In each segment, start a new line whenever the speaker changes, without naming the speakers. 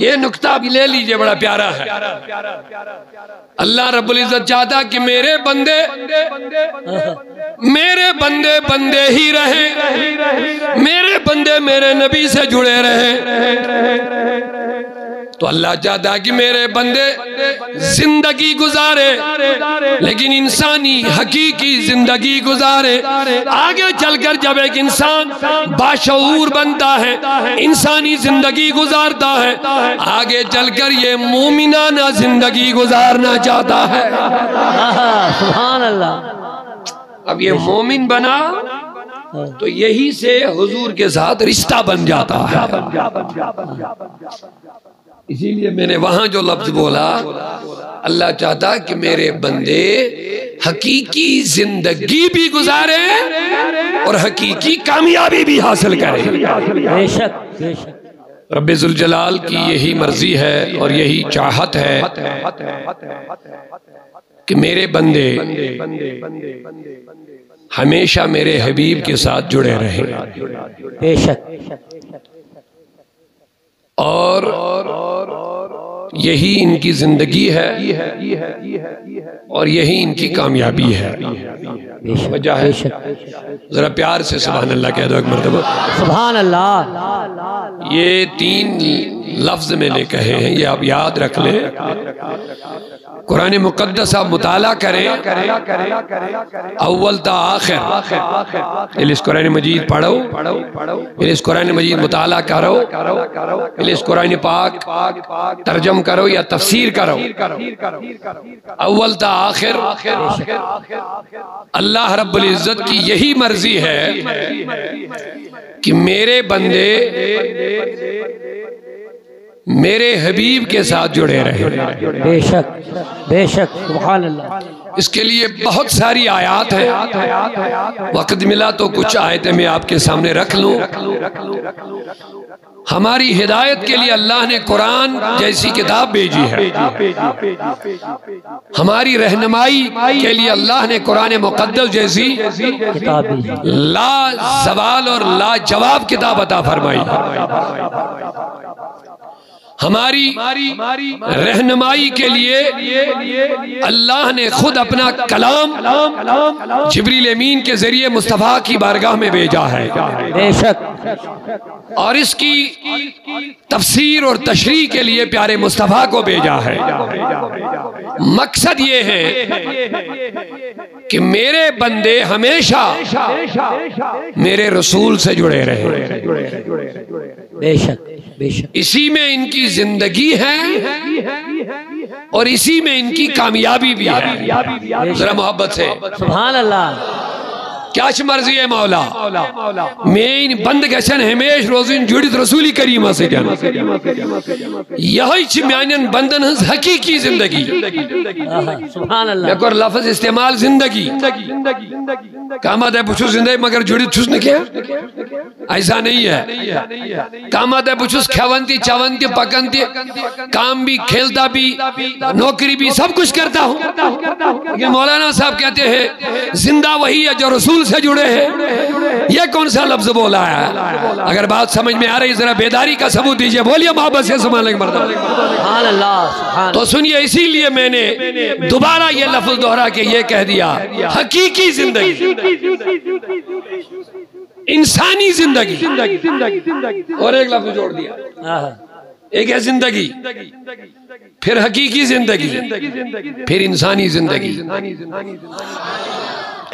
ये नुकता भी ले लीजिए, बड़ा प्यारा है। अल्लाह रब्बुल इज़्ज़त चाहता कि मेरे बंदे मेरे बंदे बंदे ही रहे। मेरे बंदे मेरे नबी से जुड़े रहे। तो अल्लाह चाहता है कि मेरे बंदे ज़िंदगी गुजारे लेकिन इंसानी हकीकी ज़िंदगी गुजारे। आगे चलकर जब एक इंसान बाशूर बनता है इंसानी ज़िंदगी गुजारता है आगे चलकर ये मोमिनाना ज़िंदगी गुजारना चाहता है।
सुभान अल्लाह
अब ये मोमिन बना तो यही से हुजूर के साथ रिश्ता बन जाता है। इसीलिए मैंने वहाँ जो लफ्ज बोला अल्लाह चाहता कि मेरे बंदे हकीकी ज़िंदगी भी गुजारे और हकीकी कामयाबी भी हासिल करें।
बेशक बेशक।
जलाल की यही मर्ज़ी है और यही चाहत है कि मेरे बंदे हमेशा मेरे हबीब के साथ जुड़े रहे।
बेशक।
और यही इनकी ज़िंदगी है और यही इनकी कामयाबी है। वजह है। जरा प्यार से सुबह अल्लाह कह दो एक मरतबा।
सुबह अल्लाह
ये तीन लफ्ज मैंने कहे हैं ये आप याद रख लें। कुरान मुकद्दस आप मुताला करें। अव्वल आखिर। इस कुरान मजीद पढ़ो। फिर इस कुरान मजीद मुताला करो। इस कुरान पाक तर्जम करो या तफसीर करो। अव्वल आखिर। अल्लाह रब्बुल इज़्ज़त की यही मर्ज़ी है कि मेरे बंदे मेरे हबीब के साथ जुड़े रहे।
बेशक बेशक अल्लाह
इसके लिए बहुत सारी आयात है। वक्त मिला तो कुछ आयतें मैं आपके सामने रख लूँ। हमारी हिदायत के लिए अल्लाह ने कुरान जैसी किताब भेजी है। हमारी रहनुमाई के लिए अल्लाह ने कुरान मुकद्दस जैसी ला सवाल और ला जवाब किताब अता फरमाई। हमारी रहनुमाई के लिए अल्लाह ने खुद अपना कलाम जिबरील अमीन के ज़रिए मुस्तफ़ा की बारगाह में भेजा है।
बेशक।
और इसकी तफसीर और तशरी के लिए प्यारे मुस्तफ़ा को भेजा है। मकसद ये है कि मेरे बंदे हमेशा मेरे रसूल से जुड़े रहे।
बेशक बेशक।
इसी में इनकी ज़िंदगी है और इसी में इनकी कामयाबी भी है। जरा मोहब्बत से।
सुबह अल्लाह।
क्या मर्ज़ी है मौला? मैं बंद गशन हमेश रोजिन जुड़ित रसूली करीमा से यही म्यान बंदन हंस हकीकी ज़िंदगी।
आहा, सुभान अल्लाह
एक और लफ्ज इस्तेमाल ज़िंदगी। कामत है पुछुस ज़िंदगी मगर जुड़ित छुस न क्या? ऐसा नहीं है। कामत है पुछुस खवंती चवंती पकंती काम भी खेलता भी नौकरी भी सब कुछ करता हूँ। लेकिन मौलाना साहब कहते हैं ज़िंदा वही है जो रसूल से जुड़े हैं। ये कौन सा लफ्ज बोला है? अगर बात समझ में आ रही जरा बेदारी का सबूत दीजिए। बोलिए मोहब्बत से तो सुनिए इसीलिए मैंने दोबारा ये लफ्ज दोहरा के ये कह दिया हकीकी ज़िंदगी। इंसानी ज़िंदगी। और एक लफ्ज जोड़ दिया। एक है ज़िंदगी फिर हकीकी ज़िंदगी फिर इंसानी ज़िंदगी।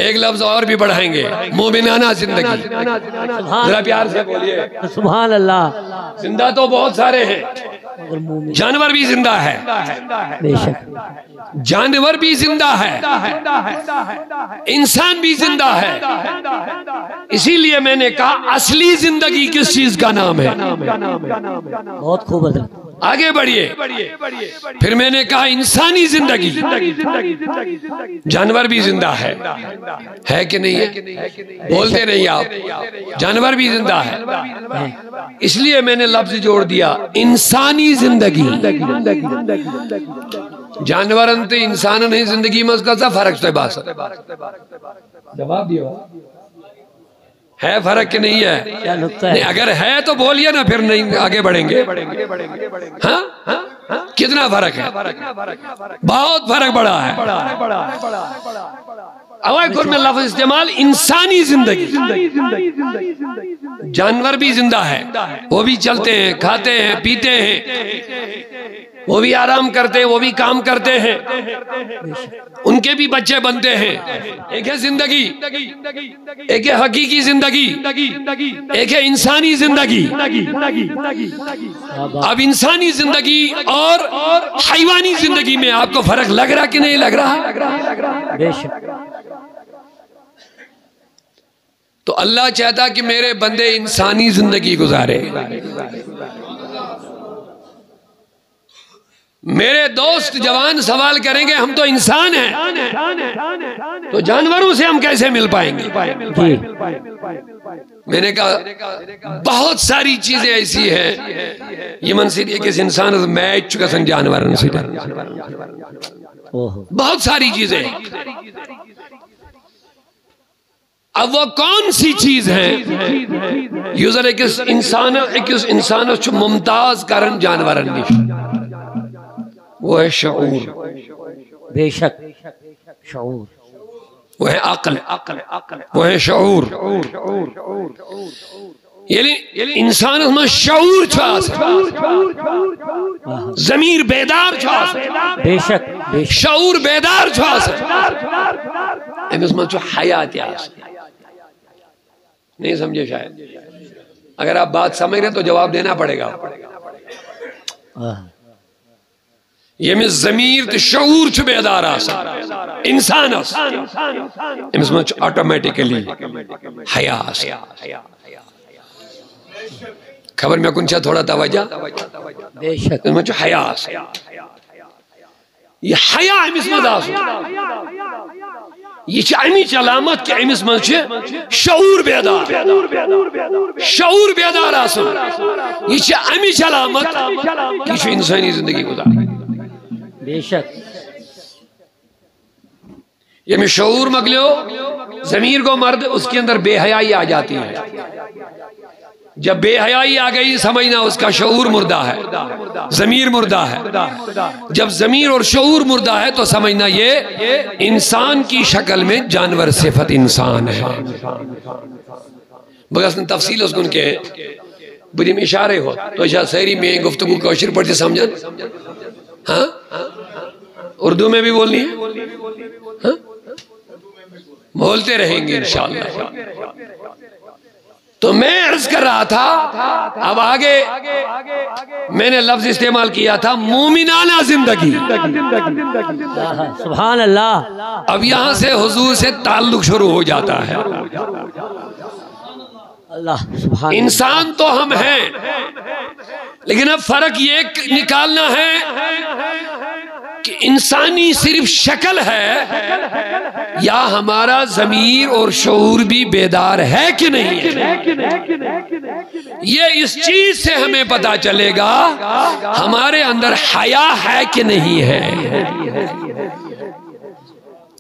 एक लफ्ज और भी बढ़ाएँगे। मोमिनाना ज़िंदगी। जरा प्यार से बोलिए।
सुबह अल्लाह
ज़िंदा तो बहुत सारे हैं। जानवर भी ज़िंदा है।
बेशक।
जानवर भी ज़िंदा है। इंसान भी ज़िंदा है। इसीलिए मैंने कहा असली ज़िंदगी किस चीज़ का नाम है?
बहुत खूब
आगे बढ़िए। फिर मैंने कहा, इंसानी ज़िंदगी। जानवर भी ज़िंदा है। है कि नहीं है? बोलते नहीं आप। जानवर भी ज़िंदा है। इसलिए मैंने लफ्ज जोड़ दिया, इंसानी ज़िंदगी। जानवर इंसान नहीं, ज़िंदगी में उसका फ़र्क जवाब दियो। है फ़र्क कि नहीं है।
क्या नुकता है?
अगर है तो बोलिए ना फिर नहीं आगे बढ़ेंगे। हाँ? कितना फ़र्क है? बहुत फ़र्क बड़ा है। में लफ्ज इस्तेमाल इंसानी ज़िंदगी। जानवर भी ज़िंदा है वो भी चलते हैं खाते हैं पीते हैं। वो भी आराम करते हैं वो भी काम करते हैं। उनके भी बच्चे बनते हैं। एक है ज़िंदगी एक है हकीकी ज़िंदगी एक है इंसानी ज़िंदगी। अब इंसानी ज़िंदगी और हैवानी ज़िंदगी में आपको फ़र्क लग रहा कि नहीं लग रहा? तो अल्लाह चाहता कि मेरे बंदे इंसानी ज़िंदगी गुजारे। मेरे दोस्त जवान सवाल करेंगे हम तो इंसान हैं। तो जानवरों से हम कैसे मिल पाएँगे? मैंने कहा बहुत सारी चीज़ें ऐसी हैं ये मन से किस इंसान मैं चुका सन जानवर से बहुत सारी चीज़ें। अब वो कौन सी चीज़ है? यूज़र एक इंसान एक इंसान मुमताज़ कारण जानवर वो है शऊर।
बेशक शऊर।
वो है अकल। अकल अकल वो है यानी इंसान छा जमीर बेदार
बेशक
शऊर बेदार अमिस मज हयात नहीं समझे शायद। अगर आप बात समझ रहे तो जवाब देना पड़ेगा। यमिस जमीर तो शऊर छ बेदार इंसान अमिस मज ऑटोमेटिकली हया। खबर में कुछ थोड़ा अमिस मज हया आसान। ये हया अमिस मज आसन ये छ अमिच अलामत कि अमिस मज छ शऊर बेदार शऊर बेदार आसन ये छ अमिच अलामत कि यह इंसानी ज़िंदगी गुजार
बेशक।
ये में शऊर मगलो, जमीर को मर्द उसके अंदर बेहयाई आ जाती है। जब बेहयाई आ गई समझना उसका शूर मुर्दा है, जमीर मुर्दा है। जब जमीर और शऊर मुर्दा है तो समझना ये, इंसान की शक्ल में जानवर सिफत इंसान है। बगस तफसील उसको उनके बुरी में इशारे हो तो इशा शहरी में गुफ्तु कौशर पढ़ते समझन? हाँ? उर्दू में भी बोलनी है? हाँ? बोलते रहेंगे इंशाल्लाह। तो मैं अर्ज़ कर रहा था अब आगे मैंने लफ्ज इस्तेमाल किया था मोमिनाना ज़िंदगी।
सुभान अल्लाह।
अब यहाँ से हुजूर से ताल्लुक शुरू हो जाता है। इंसान तो हम हैं, लेकिन अब फ़र्क ये निकालना है कि इंसानी सिर्फ़ शक्ल है या हमारा जमीर और शऊर भी बेदार है कि नहीं ये इस चीज़ से हमें पता चलेगा, हमारे अंदर हया है कि नहीं है?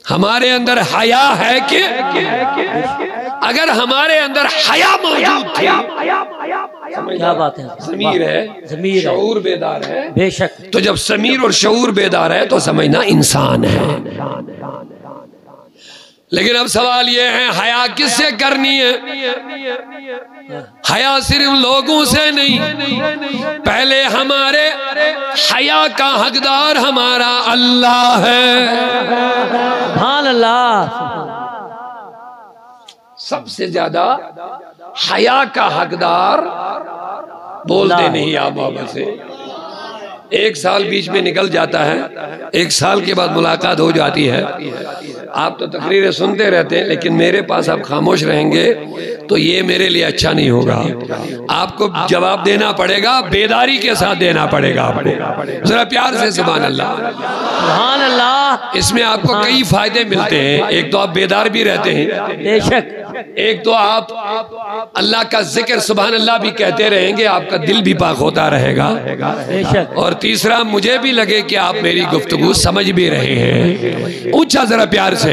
हमारे अंदर हया है कि अगर हमारे अंदर हया मौजूद थी
क्या बात है?
जमीर है
जमीर
शूर बेदार है।
बेशक।
तो जब समीर और शूर बेदार है तो समझना इंसान है। लेकिन अब सवाल ये है हया किससे करनी है? हया सिर्फ़ लोगों से नहीं। पहले हमारे हया का हकदार हमारा अल्लाह है।
अल्लाह
सबसे ज़्यादा हया का हकदार बोलते नहीं आप मोहब्बत से। एक साल बीच में निकल जाता है। एक साल के बाद मुलाकात हो जाती है। आप तो तकरीरें सुनते रहते हैं लेकिन मेरे पास आप खामोश रहेंगे तो ये मेरे लिए अच्छा नहीं होगा। आपको जवाब देना पड़ेगा बेदारी के साथ देना पड़ेगा आपको। जरा प्यार से सुबह अल्लाह
सुभान अल्लाह
इसमें आपको कई फ़ायदे मिलते हैं। एक तो आप बेदार भी रहते हैं।
बेशक।
एक तो आप अल्लाह का ज़िक्र सुबह अल्लाह भी कहते रहेंगे आपका दिल भी पाक होता रहेगा। और तीसरा मुझे भी लगे कि आप मेरी गुफ्तगु समझ भी रहे हैं। ऊँचा जरा प्यार से।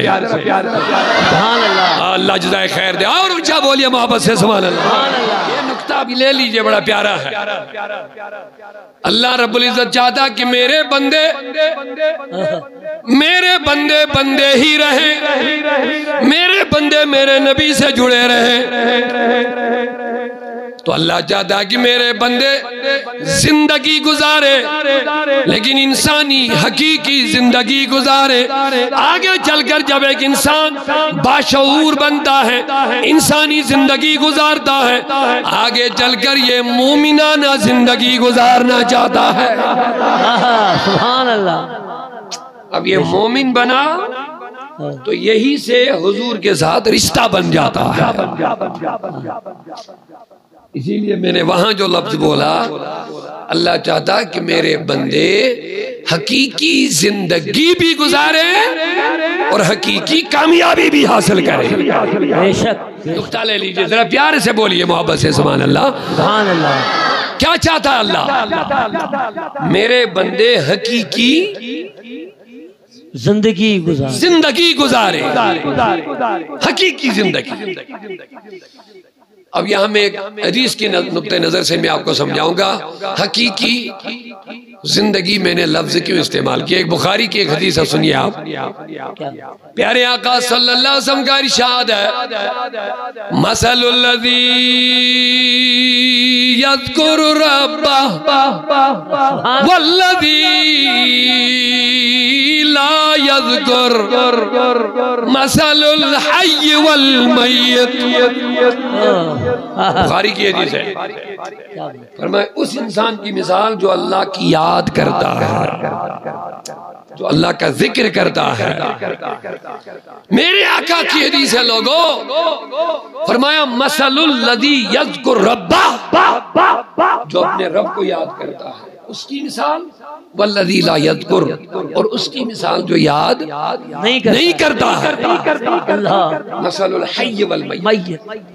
अल्लाह
जजाय खैर दे। और ऊँचा बोलिए मोहब्बत से सुबह अल्लाह ये नुक्ता भी ले लीजिए बड़ा प्यारा है। अल्लाह रब्बुल इज़्ज़त चाहता कि मेरे बंदे मेरे बंदे बंदे ही रहे। मेरे बंदे मेरे नबी से जुड़े रहे। तो अल्लाह चाहता है कि मेरे बंदे ज़िंदगी गुजारे लेकिन इंसानी हकीकी ज़िंदगी गुजारे। आगे चलकर जब एक इंसान बाशऊर बनता है इंसानी ज़िंदगी गुजारता है आगे चलकर ये मोमिनाना ज़िंदगी गुजारना चाहता है।
सुभान अल्लाह
अब ये मोमिन बना तो यही से हुजूर के साथ रिश्ता बन जाता है। इसीलिए मैंने वहाँ जो लफ्ज बोला अल्लाह चाहता कि मेरे बंदे हकीकी ज़िंदगी भी गुजारे और हकीकी कामयाबी भी हासिल करें। नुकता ले लीजिए जरा प्यार से बोलिए मोहब्बत से सुभान अल्लाह क्या चाहता अल्लाह? मेरे बंदे हकीकी
ज़िंदगी गुजार।
ज़िंदगी गुजारे। हकीकी ज़िंदगी। अब यहाँ में एक हदीस की नुक्ते नज़र से मैं आपको समझाऊँगा, हकीकी ज़िंदगी मैंने लफ्ज क्यों इस्तेमाल किया? एक बुखारी की एक हदीस है सुनिए आप। प्यारे आका सल्लल्लाहु अलैहि वसल्लम का इरशाद है, मसलुल्लज़ी यज़कुरु रब्बह वल्लज़ी ला यज़कुर मसलुल हय्य वल मय्यत। बुखारी की हदीस है। फरमाए उस इंसान की मिसाल जो अल्लाह की याद करता है जो अल्लाह का ज़िक्र करता है। मेरे आका की हदीस है लोगो। फरमाया मसलुल लदी यज़कुर रब्बा जो अपने रब को याद करता है। उसकी मिसाल वल्लदी ला यज़कुर और उसकी मिसाल जो याद
नहीं करता
नहीं करता है।
अल्लाह।
मसलुल हय्य वल मय्यत।
मैयत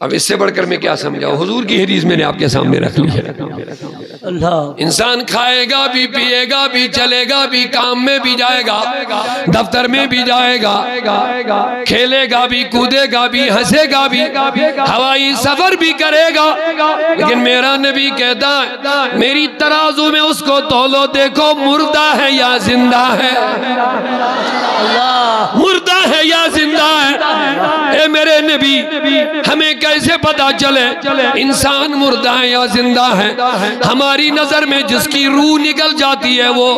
अब इससे बढ़कर मैं क्या समझाऊं? हुजूर की हदीस मैंने आपके सामने रख ली है। इंसान खाएगा भी पिएगा भी चलेगा भी काम में भी जाएगा दफ्तर में भी जाएगा खेलेगा भी कूदेगा भी हंसेगा भी हवाई सफ़र भी करेगा। लेकिन मेरा नबी कहता है मेरी तराजू में उसको तोलो देखो मुर्दा है या ज़िंदा है। मुर्दा है या ज़िंदा है। ए मेरे नबी हमें कैसे पता चले इंसान मुर्दा है या ज़िंदा है हमारी नज़र में जिसकी रूह निकल जाती है वो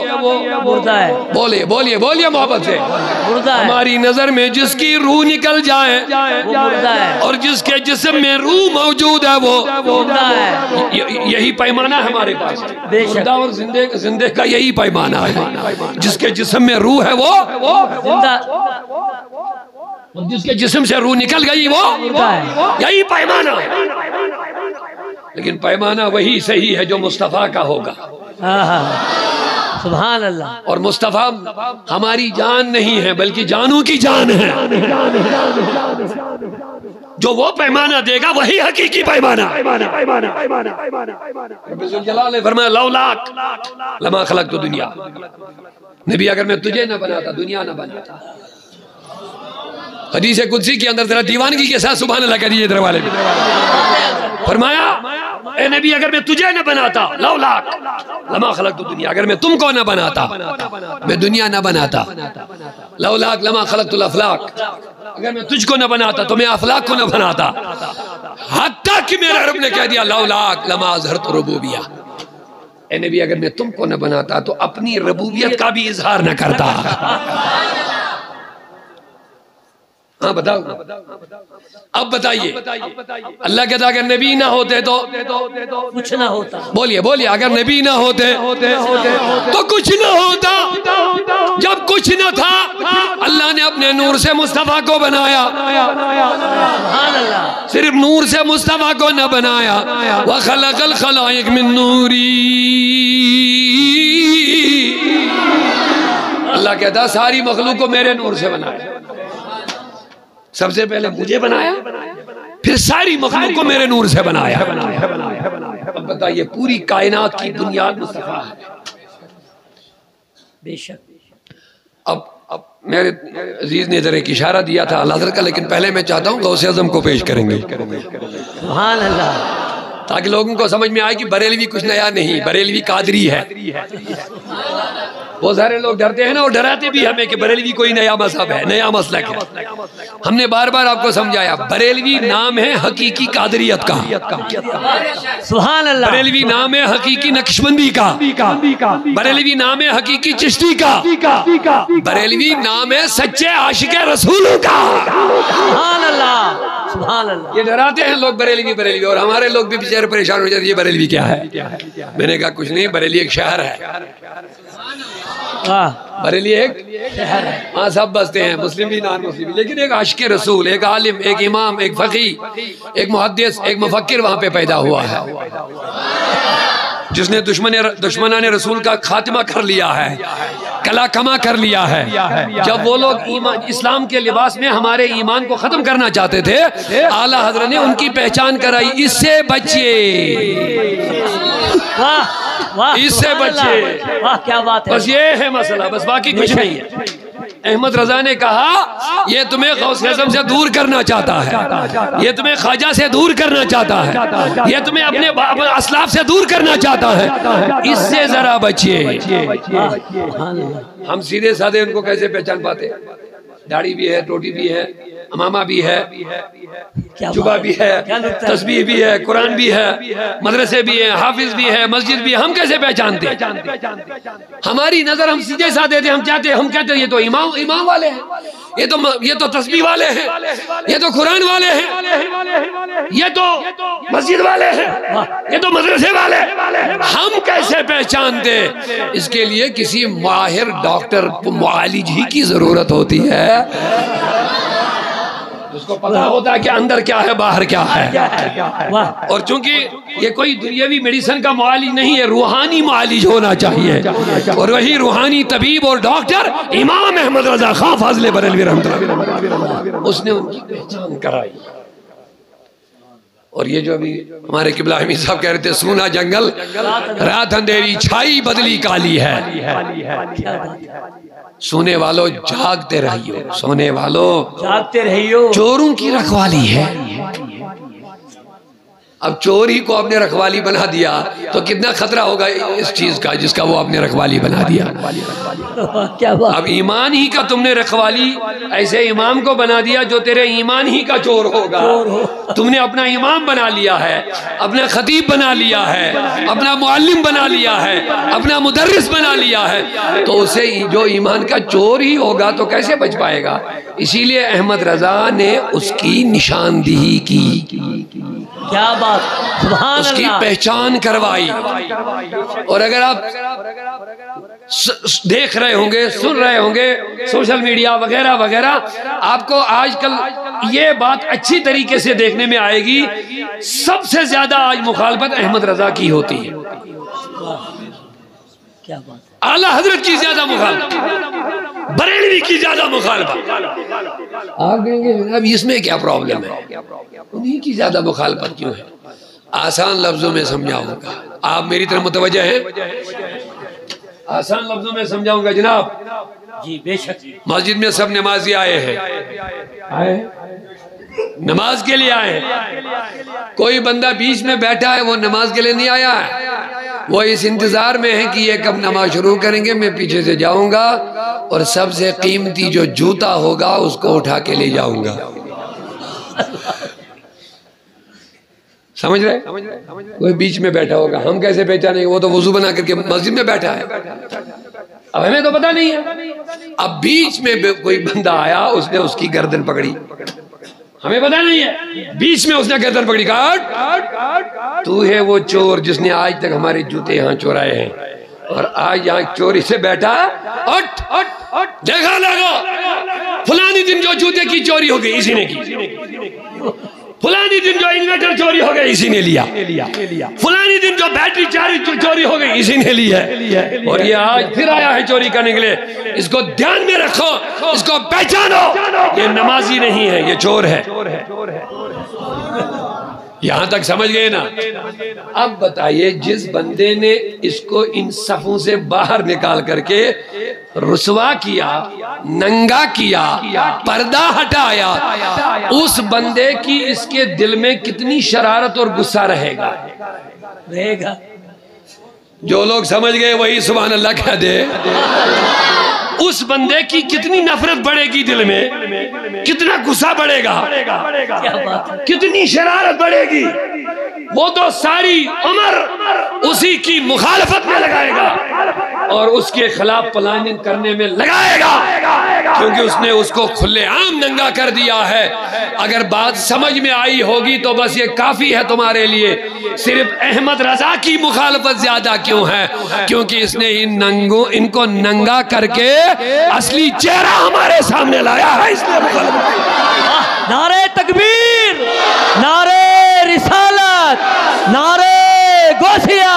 मुर्दा है।
बोलिए बोलिए बोलिए मोहब्बत से।
मुर्दा है।
हमारी नज़र में जिसकी रूह निकल जाए
वो मुर्दा है।
और जिसके जिस्म में रूह मौजूद है वो
मुर्दा है।
यही पैमाना है हमारे पास। मुर्दा और जिंदे जिंदे का यही पैमाना है। जिसके जिस्म में रूह है वो
ज़िंदा।
जिसके जिस्म से रूह निकल गई वो यही पैमाना लेकिन पैमाना वही सही है जो मुस्तफ़ा का होगा।
सुभान अल्लाह
और मुस्तफ़ा हमारी जान नहीं है बल्कि जानों की जान है। जो वो पैमाना देगा वही हकीकी पैमाना। लमा खलक तो दुनिया। नबी अगर मैं तुझे न बनाता दुनिया न बनाता हदीस कुदसी के अंदर तेरा दीवानगी के साथ सुबह अल्लाह करिए इधर वाले भी फरमाया, ए नबी, अगर मैं तुझे न बनाता लौ लाख। लमा खलक तो दुनिया, अगर मैं तुमको न बनाता, मैं दुनिया न बनाता। लौ लाख, लमा खलक तो अफलाक अगर मैं तुझको न बनाता तो मैं अफलाक को न बनाता। हत्ता कि मेरा रब ने कह दिया लौ लाख, लमा अजहर तो रबूबिया। ए नबी, अगर मैं तुमको न बनाता तो अपनी रबूबियत का भी इजहार न करता। हाँ बताओ। अब बताइए। अल्लाह कहता अगर नबी ना होते तो
कुछ ना होता।
बोलिए बोलिए अगर नबी ना होते तो कुछ ना होता। जब कुछ न था अल्लाह ने अपने नूर से मुस्तफ़ा को बनाया। सिर्फ़ नूर से मुस्तफ़ा को न बनाया। वह खलकल खलाइक मिन नूरी। अल्लाह कहता सारी मखलूक को मेरे नूर से बनाया। सबसे पहले मुझे बनाया फिर सारी मखलूक को मेरे नूर से बनाया। अब बताइए पूरी कायनात की बुनियाद मुस्तफ़ा है।
बेशक।
अब अब मेरे अज़ीज़ ने जरा एक इशारा दिया था अल्लाह का लेकिन पहले मैं चाहता हूँ गौसे आज़म को पेश करेंगे। ताकि लोगों को समझ में आए कि बरेलवी कुछ नया नहीं बरेलवी कादरी है। वो सारे लोग डरते हैं ना और डराते भी हमें कि बरेलवी कोई नया मज़हब है नया मसलक है। हमने बार बार आपको समझाया बरेलवी नाम है हकीकी कादरियत का। बरेलवी नाम है हकीकी नक्शबंदी का। बरेलवी नाम है हकीकी चिश्ती का। बरेलवी नाम है सच्चे आशिक रसूलों का। ये डराते हैं लोग बरेलवी बरेलवी और हमारे लोग भी बेचारे परेशान हो जाते हैं, ये बरेलवी क्या है? मैंने कहा कुछ नहीं बरेली एक शहर है। बरेली एक शहर है। हाँ सब बसते हैं। मुस्लिम भी नान मुस्लिम भी। लेकिन एक आशिक रसूल, एक आलिम, एक इमाम, एक फकी एक मुहदस एक मुफक्र वहाँ पे पैदा हुआ है। जिसने दुश्मन दुश्मन ने रसूल का खात्मा कर लिया है कला कमा कर लिया है। जब वो लोग इस्लाम के लिबास में हमारे ईमान को खत्म करना चाहते थे आला हज़रत ने उनकी पहचान कराई इससे बचिए। इससे बचिए।
क्या बात है।
बस ये है मसला बस बाकी कुछ नहीं है। अहमद रजा ने कहा, ये तुम्हें गौस आज़म से दूर करना चाहता है। ये तुम्हें ख्वाजा से दूर करना चाहता है। ये तुम्हें अपने असलाफ से दूर करना चाहता है। इससे जरा बचिए। हम सीधे साधे उनको कैसे पहचान पाते? दाढ़ी भी है, टोटी भी है। अमामा भी है जुबा भी है। तस्बीह भी है कुरान भी है मदरसे भी है हाफिज भी है मस्जिद भी है हम कैसे पहचानते हमारी नज़र हम सीधे साधे थे हम चाहते हम कहते ये तो इमाम इमाम वाले हैं ये तो ये तो तस्बीह वाले हैं ये तो कुरान वाले हैं ये तो मस्जिद वाले हैं ये तो मदरसे वाले हम कैसे पहचानते इसके लिए किसी माहिर डॉक्टर मालिज ही की ज़रूरत होती है। उसको पता होता है कि अंदर क्या है बाहर क्या है। और चूँकि ये कोई दुनियावी मेडिसिन का मालिज नहीं है रूहानी मालिज होना चाहिए। और वही रूहानी तबीब और डॉक्टर इमाम अहमद रजा खां फाजले बरेलवी रहमतुल्लाह उसने उनकी पहचान कराई। और ये जो अभी हमारे किबला हमीद साहब कह रहे थे सूना जंगल रात अंधेरी छाई बदली काली है।
है
सोने वालों जागते रहियो सोने वालों
जागते रहियो।
चोरों की रखवाली है। अब चोर ही को आपने रखवाली बना दिया तो कितना खतरा होगा इस चीज़ का जिसका वो आपने रखवाली बना दिया।
क्या बात।
अब ईमान ही का तुमने रखवाली ऐसे इमाम को बना दिया जो तेरे ईमान ही का चोर होगा। तुमने अपना इमाम बना लिया है अपना खतीब बना लिया है अपना मुअल्लिम बना लिया है अपना मुदर्रिस बना लिया है तो उसे जो ईमान का चोर ही होगा तो कैसे बच पाएगा? इसीलिए अहमद रजा ने उसकी निशानदेही की।
क्या बात?
उसकी पहचान करवाई। और अगर आप देख रहे होंगे सुन रहे होंगे सोशल मीडिया वगैरह वगैरह आपको आजकल ये बात अच्छी तरीके से देखने में आएगी। सबसे ज़्यादा आज मुखालफत अहमद रजा की होती है।
क्या बात
आला हज़रत की ज़्यादा मुखालफत बरेलवी की ज़्यादा मुखालफत आप कहेंगे जनाब इसमें क्या प्रॉब्लम है? उन्हीं की ज़्यादा मुखालफत क्यों है? आसान लफ्जों में समझाऊँगा आप मेरी तरफ़ मुतवजह हैं? आसान लफ्जों में समझाऊँगा जनाब?
जी बेशक।
मस्जिद में सब नमाजी आए हैं। आए नमाज़ के लिए आए। कोई बंदा बीच में बैठा है, वो नमाज़ के लिए नहीं आया है। वो इस इंतज़ार में है कि ये कब नमाज़ शुरू करेंगे, मैं पीछे से जाऊँगा और सबसे कीमती जो जूता होगा, उसको उठा के ले जाऊँगा। समझ रहे? कोई बीच में बैठा होगा। हम कैसे पहचानेंगे? वो तो वज़ू बना करके मस्जिद में बैठा है। अब हमें तो पता नहीं है। अब बीच में कोई बंदा आया, उसने उसकी गर्दन पकड़ी। हमें पता नहीं है। बीच में उसने गर्दन पकड़ी, काट। तू है वो चोर जिसने आज तक हमारे जूते यहाँ चोराए हैं। और आज यहाँ चोरी से बैठा अट अट देखा लगा। फलानी दिन जो जूते की चोरी हो गई, इसी ने की। फलानी दिन जो इन्वेटर चोरी हो गया, इसी ने लिया। बैटरी चोरी चोरी हो गई, इसी ने ली है। और ये आज फिर आया है चोरी करने के लिए। इसको ध्यान में रखो, इसको पहचानो। ये नमाजी नहीं है, ये चोर है। यहाँ तक समझ गए ना? अब बताइए, जिस बंदे ने इसको इन सफों से बाहर निकाल करके रुसवा किया, नंगा किया, पर्दा हटाया, उस बंदे की इसके दिल में कितनी शरारत और गुस्सा रहेगा?
रहेगा
जो लोग समझ गए वही सुबह अल्लाह कह दे। उस बंदे की कितनी नफरत बढ़ेगी दिल में? कितना गुस्सा बढ़ेगा? कितनी शरारत बढ़ेगी? वो तो सारी उम्र उसी की मुखालफत में लगाएगा और उसके खिलाफ प्लानिंग करने में लगाएगा क्योंकि उसने उसको खुलेआम नंगा कर दिया है। अगर बात समझ में आई होगी तो बस ये काफ़ी है तुम्हारे लिए। सिर्फ़ अहमद रजा की मुखालफत ज़्यादा क्यों है? क्योंकि इसने इन नंगों इनको नंगा करके असली चेहरा हमारे सामने लाया है इसलिए
नारे तकबीर नारे रिसालत नारे गोसिया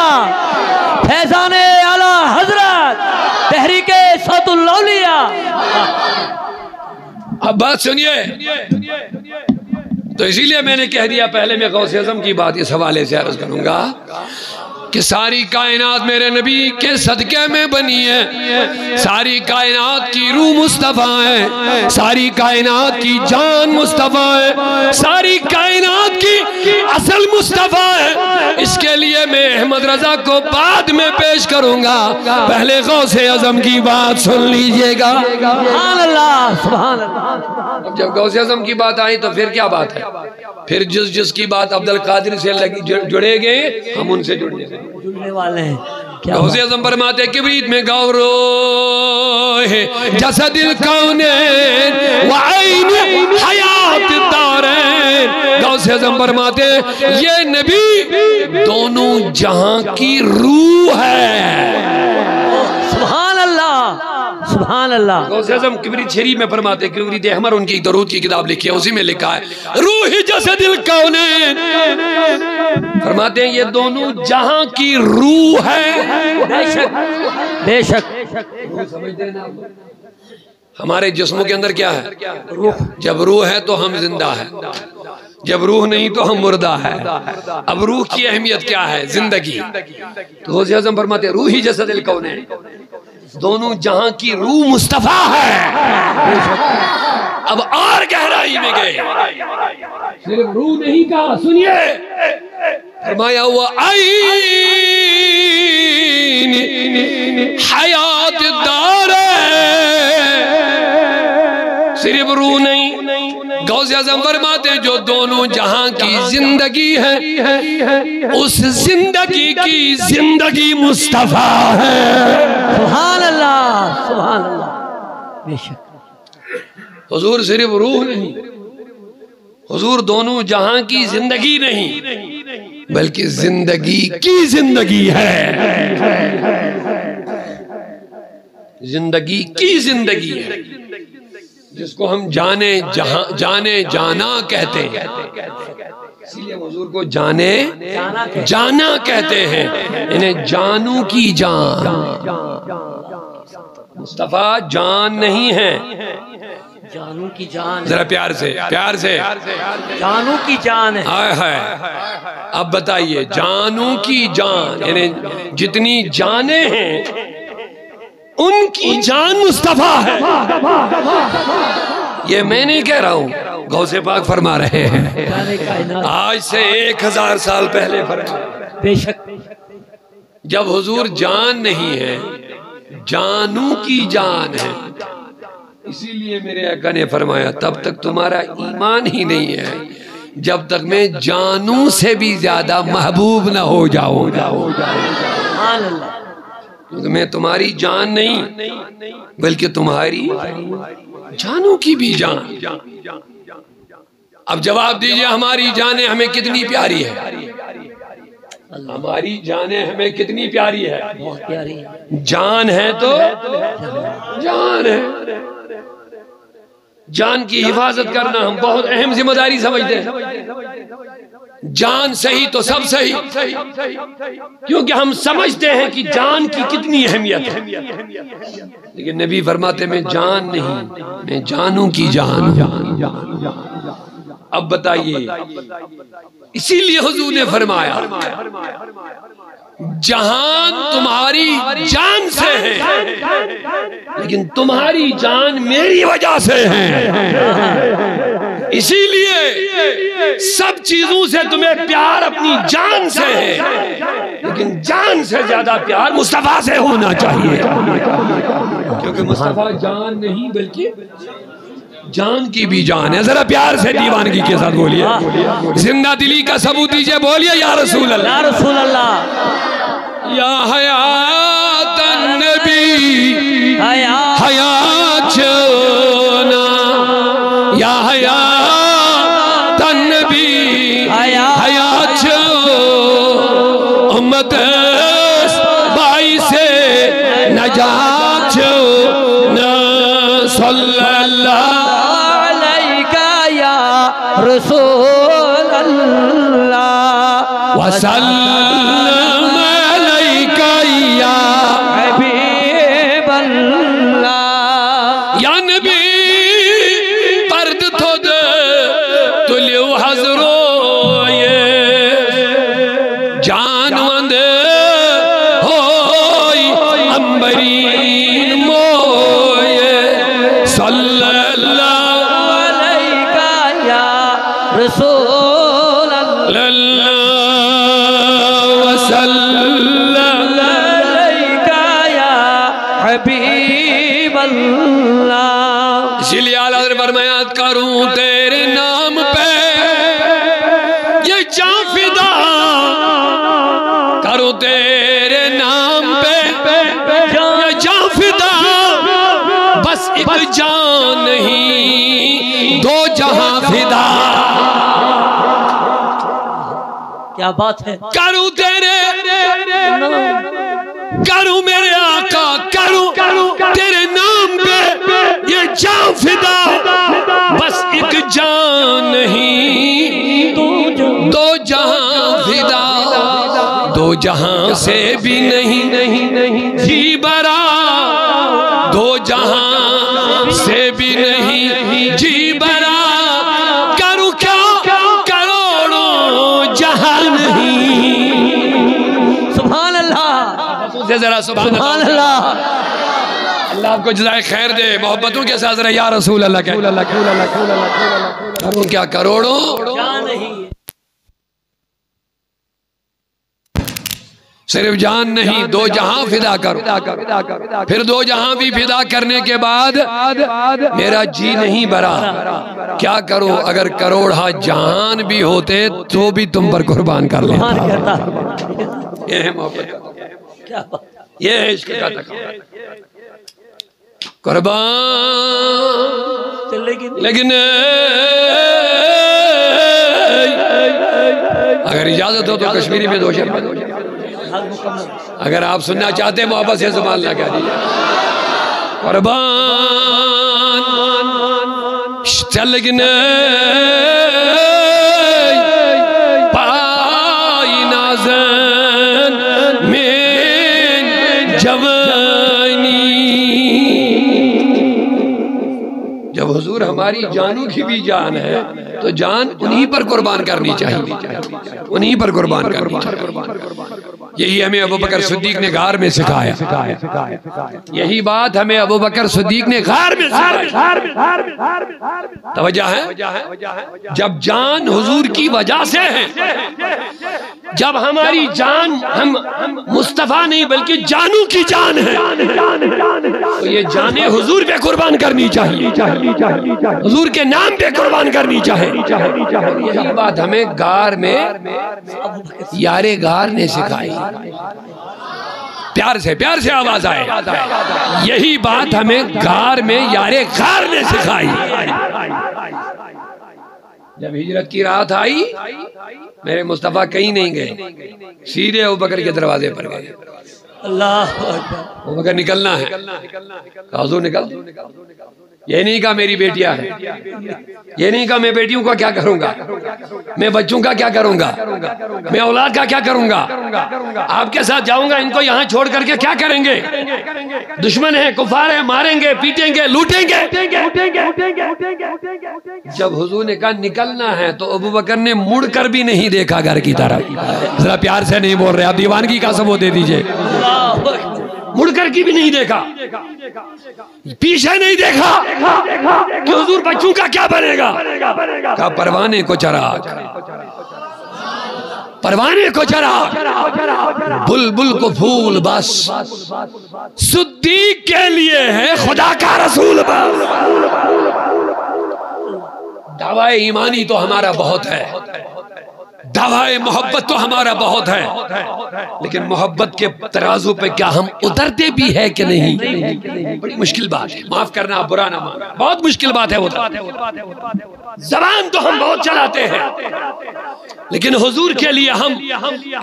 फैजाने आला हज़रत तहरीके सतुल्लौलिया
अब बात सुनिए। तो इसीलिए मैंने कह दिया पहले मैं गौसे आज़म की बात इस हवाले से अर्ज़ करूँगा। कि सारी कायनात मेरे नबी के सदके में बनी है। सारी कायनात की रूह मुस्तफ़ा है। सारी कायनात की जान मुस्तफ़ा है। सारी कायनात की असल मुस्तफ़ा है। इसके लिए मैं अहमद रजा को बाद में पेश करूँगा। पहले गौसे आज़म की बात सुन लीजिएगा। जब गौसे आज़म की बात आई तो फिर क्या बात है? फिर जिस जिसकी बात अब्दुल कादिर से लगी जु- जुड़ेंगे हम उनसे जुड़ने
जुड़ने वाले हैं। क्या
गौसे आज़म फरमाते किबरीत में गौरो है जसदिल कौने वाइन हयात दारैन गौसे आज़म फरमाते ये नबी दोनों जहाँ की रूह है।
सुभान अल्लाह
आज़म किबरी शरीफ में फरमाते किबरी अहमर उनकी दरूद की किताब लिखी है उसी में लिखा है रूह जैसे दिल कौने। फरमाते हैं ये दोनों जहाँ की रूह है।
बेशक बेशक।
हमारे जिस्मों के अंदर क्या है? रूह। जब रूह है तो हम ज़िंदा है। जब रूह नहीं तो हम मुर्दा है। अब रूह की अहमियत क्या है? ज़िंदगी। तो गौसे आज़म फरमाते रूह ही जैसा दिल कौन। है दोनों जहाँ की रूह मुस्तफ़ा है। अब और गहराई में गए। सिर्फ़ रूह नहीं कहा, सुनिए। फरमाया हुआ आई हयात दार सिर्फ़ रूह नहीं। गौसे आज़म फरमाते जो दोनों जहाँ की ज़िंदगी है उस ज़िंदगी की ज़िंदगी मुस्तफ़ा है।
सुभान अल्लाह सुभान अल्लाह बेशक।
हुजूर सिर्फ़ रूह नहीं। हुजूर दोनों जहाँ की ज़िंदगी नहीं बल्कि ज़िंदगी की ज़िंदगी है। ज़िंदगी की ज़िंदगी है। जिसको हम जाने जहाँ जाने जाना कहते हैं। इसीलिए हुजूर को जाने जाना कहते हैं। इन्हें जानू की जान। मुस्तफ़ा जान नहीं है।
जानू की जान
जरा प्यार से प्यार से।
जानू की जान है।
हाय हाय। अब बताइए जानू की जान यानी जितनी जाने हैं उनकी जान मुस्तफ़ा है। ये मैं नहीं कह रहा हूँ गौसे पाक फरमा रहे हैं। आज से एक हज़ार साल पहले फरमा
बेशक।
जब हुजूर जान नहीं है जानू की जान है। इसीलिए मेरे आका ने फरमाया तब तक तुम्हारा ईमान ही नहीं है जब तक मैं जानू से भी ज़्यादा महबूब ना हो जाऊँ।
सुभान अल्लाह।
क्योंकि मैं तुम्हारी जान नहीं बल्कि तुम्हारी जानों की भी जान। अब जवाब दीजिए हमारी जाने हमें कितनी प्यारी है। हमारी जाने हमें कितनी प्यारी है।
बहुत प्यारी है।
जान है तो जान है। जान की हिफाजत करना हम बहुत अहम ज़िम्मेदारी समझते हैं। जान सही तो सब सही। क्योंकि हम समझते हैं कि जान की कितनी अहमियत है। लेकिन नबी फरमाते, में जान नहीं, मैं जानू की जान अब बताइए, इसीलिए हजू ने फरमाया जहान तुम्हारी जान से है। लेकिन तुम्हारी जान मेरी वजह से है। इसीलिए सब चीज़ों से तुम्हें प्यार अपनी जान से है। लेकिन जान से ज़्यादा प्यार मुस्तफ़ा से होना चाहिए। क्योंकि मुस्तफ़ा जान नहीं, बल्कि जान की भी जान है। जरा प्यार से दीवानगी के साथ बोलिए। ज़िंदा दिली का सबूत दीजिए बोलिए या रसूल अल्लाह
या रसूल अल्लाह
या हयात नबी।
हया
हयात चोना या हयात नबी।
हया
हयात चो उम्मत
अल्लाह क्या बात है?
करूँ तेरे, करूँ मेरे आका, करूँ तेरे नाम पे ये जान फिदा। बस एक जान नहीं, दो जहाँ फिदा, दो जहाँ से भी नहीं नहीं नहीं, जी बरा से जरा सुभान अल्लाह। आपको जजाय खैर दे मोहब्बतों के साथ जरा या रसूल अल्लाह कह क्या करोड़ों? सिर्फ़ जान नहीं दो जहाँ फिदा करो। फिर दो जहाँ भी फिदा करने के बाद मेरा जी नहीं भरा क्या करो? अगर करोड़ा जहान भी होते तो भी तुम पर कुर्बान कर ले
मान करता।
ये है
क्या
ये इश्क का कुर्बान
लेकिन
अगर इजाज़त हो तो कश्मीरी में दो शब्द अगर आप सुनना चाहते हैं मोहब्बत से ज़ुबान लगा दीजिए कुर्बान चल लेकिन हमारी जानों की भी जान है तो जान उन्हीं पर कुर्बान करनी चाहिए। उन्हीं पर कुर्बान करनी चाहिए। यही हमें अबू बकर सिद्दीक ने गार में सिखाया। यही बात हमें अबू बकर सिद्दीक ने गार में सिखाया है? जब जान हुजूर की वजह से है जब हमारी जान हम मुस्तफ़ा नहीं बल्कि जानू की जान है तो ये जाने हुजूर पे कुर्बान करनी चाहिए। हुजूर के नाम पे कुर्बान करनी चाहिए। यही बात हमें गार में यारे गार ने सिखाई। प्यार से प्यार से आवाज़ आए। यही बात हमें गार में यारे गार ने सिखाई। जब हिजरत की रात आई मेरे मुस्तफ़ा कहीं नहीं गए। सीधे अबू बकर के दरवाजे पर गए।
अल्लाह
अबू बकर निकलना है। कहा, हुजूर निकल। ये नहीं कहा मेरी बेटियाँ हैं। ये नहीं कहा मैं बेटियों का क्या करूँगा? मैं बच्चों का क्या करूँगा? मैं औलाद का क्या करूँगा? आपके साथ जाऊँगा, इनको यहाँ छोड़ करके क्या करेंगे? दुश्मन है, कुफार है, मारेंगे, पीटेंगे, लूटेंगे। जब हुजूर ने कहा निकलना है तो अबू बकर ने मुड़ कर भी नहीं देखा घर की तरफ़। जरा प्यार से नहीं बोल रहे, आप दीवानगी का सबूत दे दीजिए। मुड़कर की भी नहीं देखा। पीछे नहीं देखा कि हुजूर बच्चों का क्या बनेगा? का परवाने को चराग। परवाने को चरा बुलबुल को फूल बस। सुद्दीक के लिए है खुदा का रसूल बस। दावा ईमानी तो हमारा बहुत है। दवाए, मोहब्बत तो हमारा बहुत है। लेकिन मोहब्बत के तराजू पे क्या हम उतरते भी है कि नहीं? बड़ी मुश्किल बात है। माफ़ करना, बुरा ना मान। बहुत मुश्किल बात है वो जबान तो हम बहुत चलाते हैं। लेकिन हुजूर के लिए हम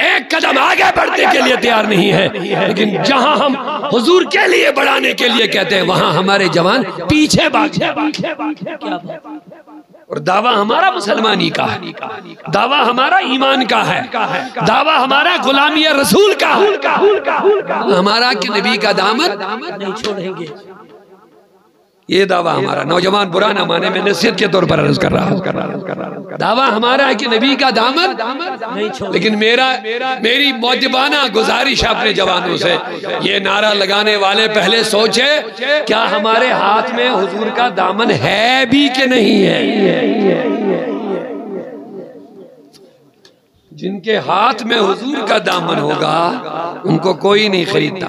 एक कदम आगे बढ़ने के लिए तैयार नहीं है। लेकिन जहाँ हम हुजूर के लिए बढ़ाने के लिए कहते हैं, वहाँ हमारे जवान पीछे भाग और दावा हमारा मुसलमानी का है। दावा हमारा ईमान का है। दावा हमारा गुलामी रसूल का हमारा कि नबी का दामन?
नहीं छोड़ेंगे।
ये दावा हमारा नौजवान बुरा ना माने मैं नसीहत के तौर पर अर्ज़ कर रहा हूँ। दावा हमारा है कि नबी का दामन लेकिन मेरा मेरी मौजबाना गुजारिश है अपने जवानों से। ये नारा लगाने वाले पहले सोचे क्या हमारे हाथ में हुजूर का दामन है भी कि नहीं है? जिनके हाथ में हुजूर का दामन होगा उनको कोई नहीं खरीदता।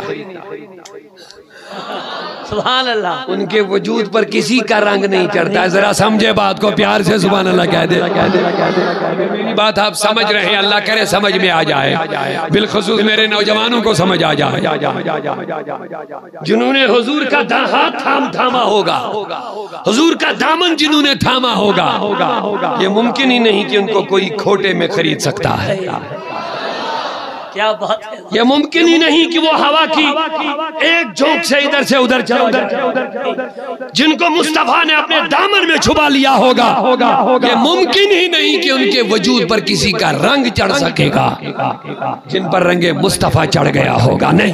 सुभान अल्लाह
उनके वजूद पर किसी का रंग नहीं चढ़ता। जरा समझे बात को प्यार से सुबह अल्लाह कह दे। बात आप समझ रहे हैं अल्लाह करे समझ में आ जाए। बिलखसूस मेरे नौजवानों को समझ आ जाए। जिन्होंने हुजूर का हाथ थाम थामा होगा। हुजूर का दामन जिन्होंने थामा होगा। ये मुमकिन ही नहीं कि उनको कोई खोटे में खरीद सकता है।
क्या बात है?
ये मुमकिन ही नहीं कि वो हवा की एक झोंक से इधर से उधर चला जाए। जिनको मुस्तफ़ा ने अपने दामन में छुपा लिया होगा ये मुमकिन ही नहीं कि उनके वजूद पर किसी का रंग चढ़ सकेगा जिन पर रंगे मुस्तफ़ा चढ़ गया होगा। नहीं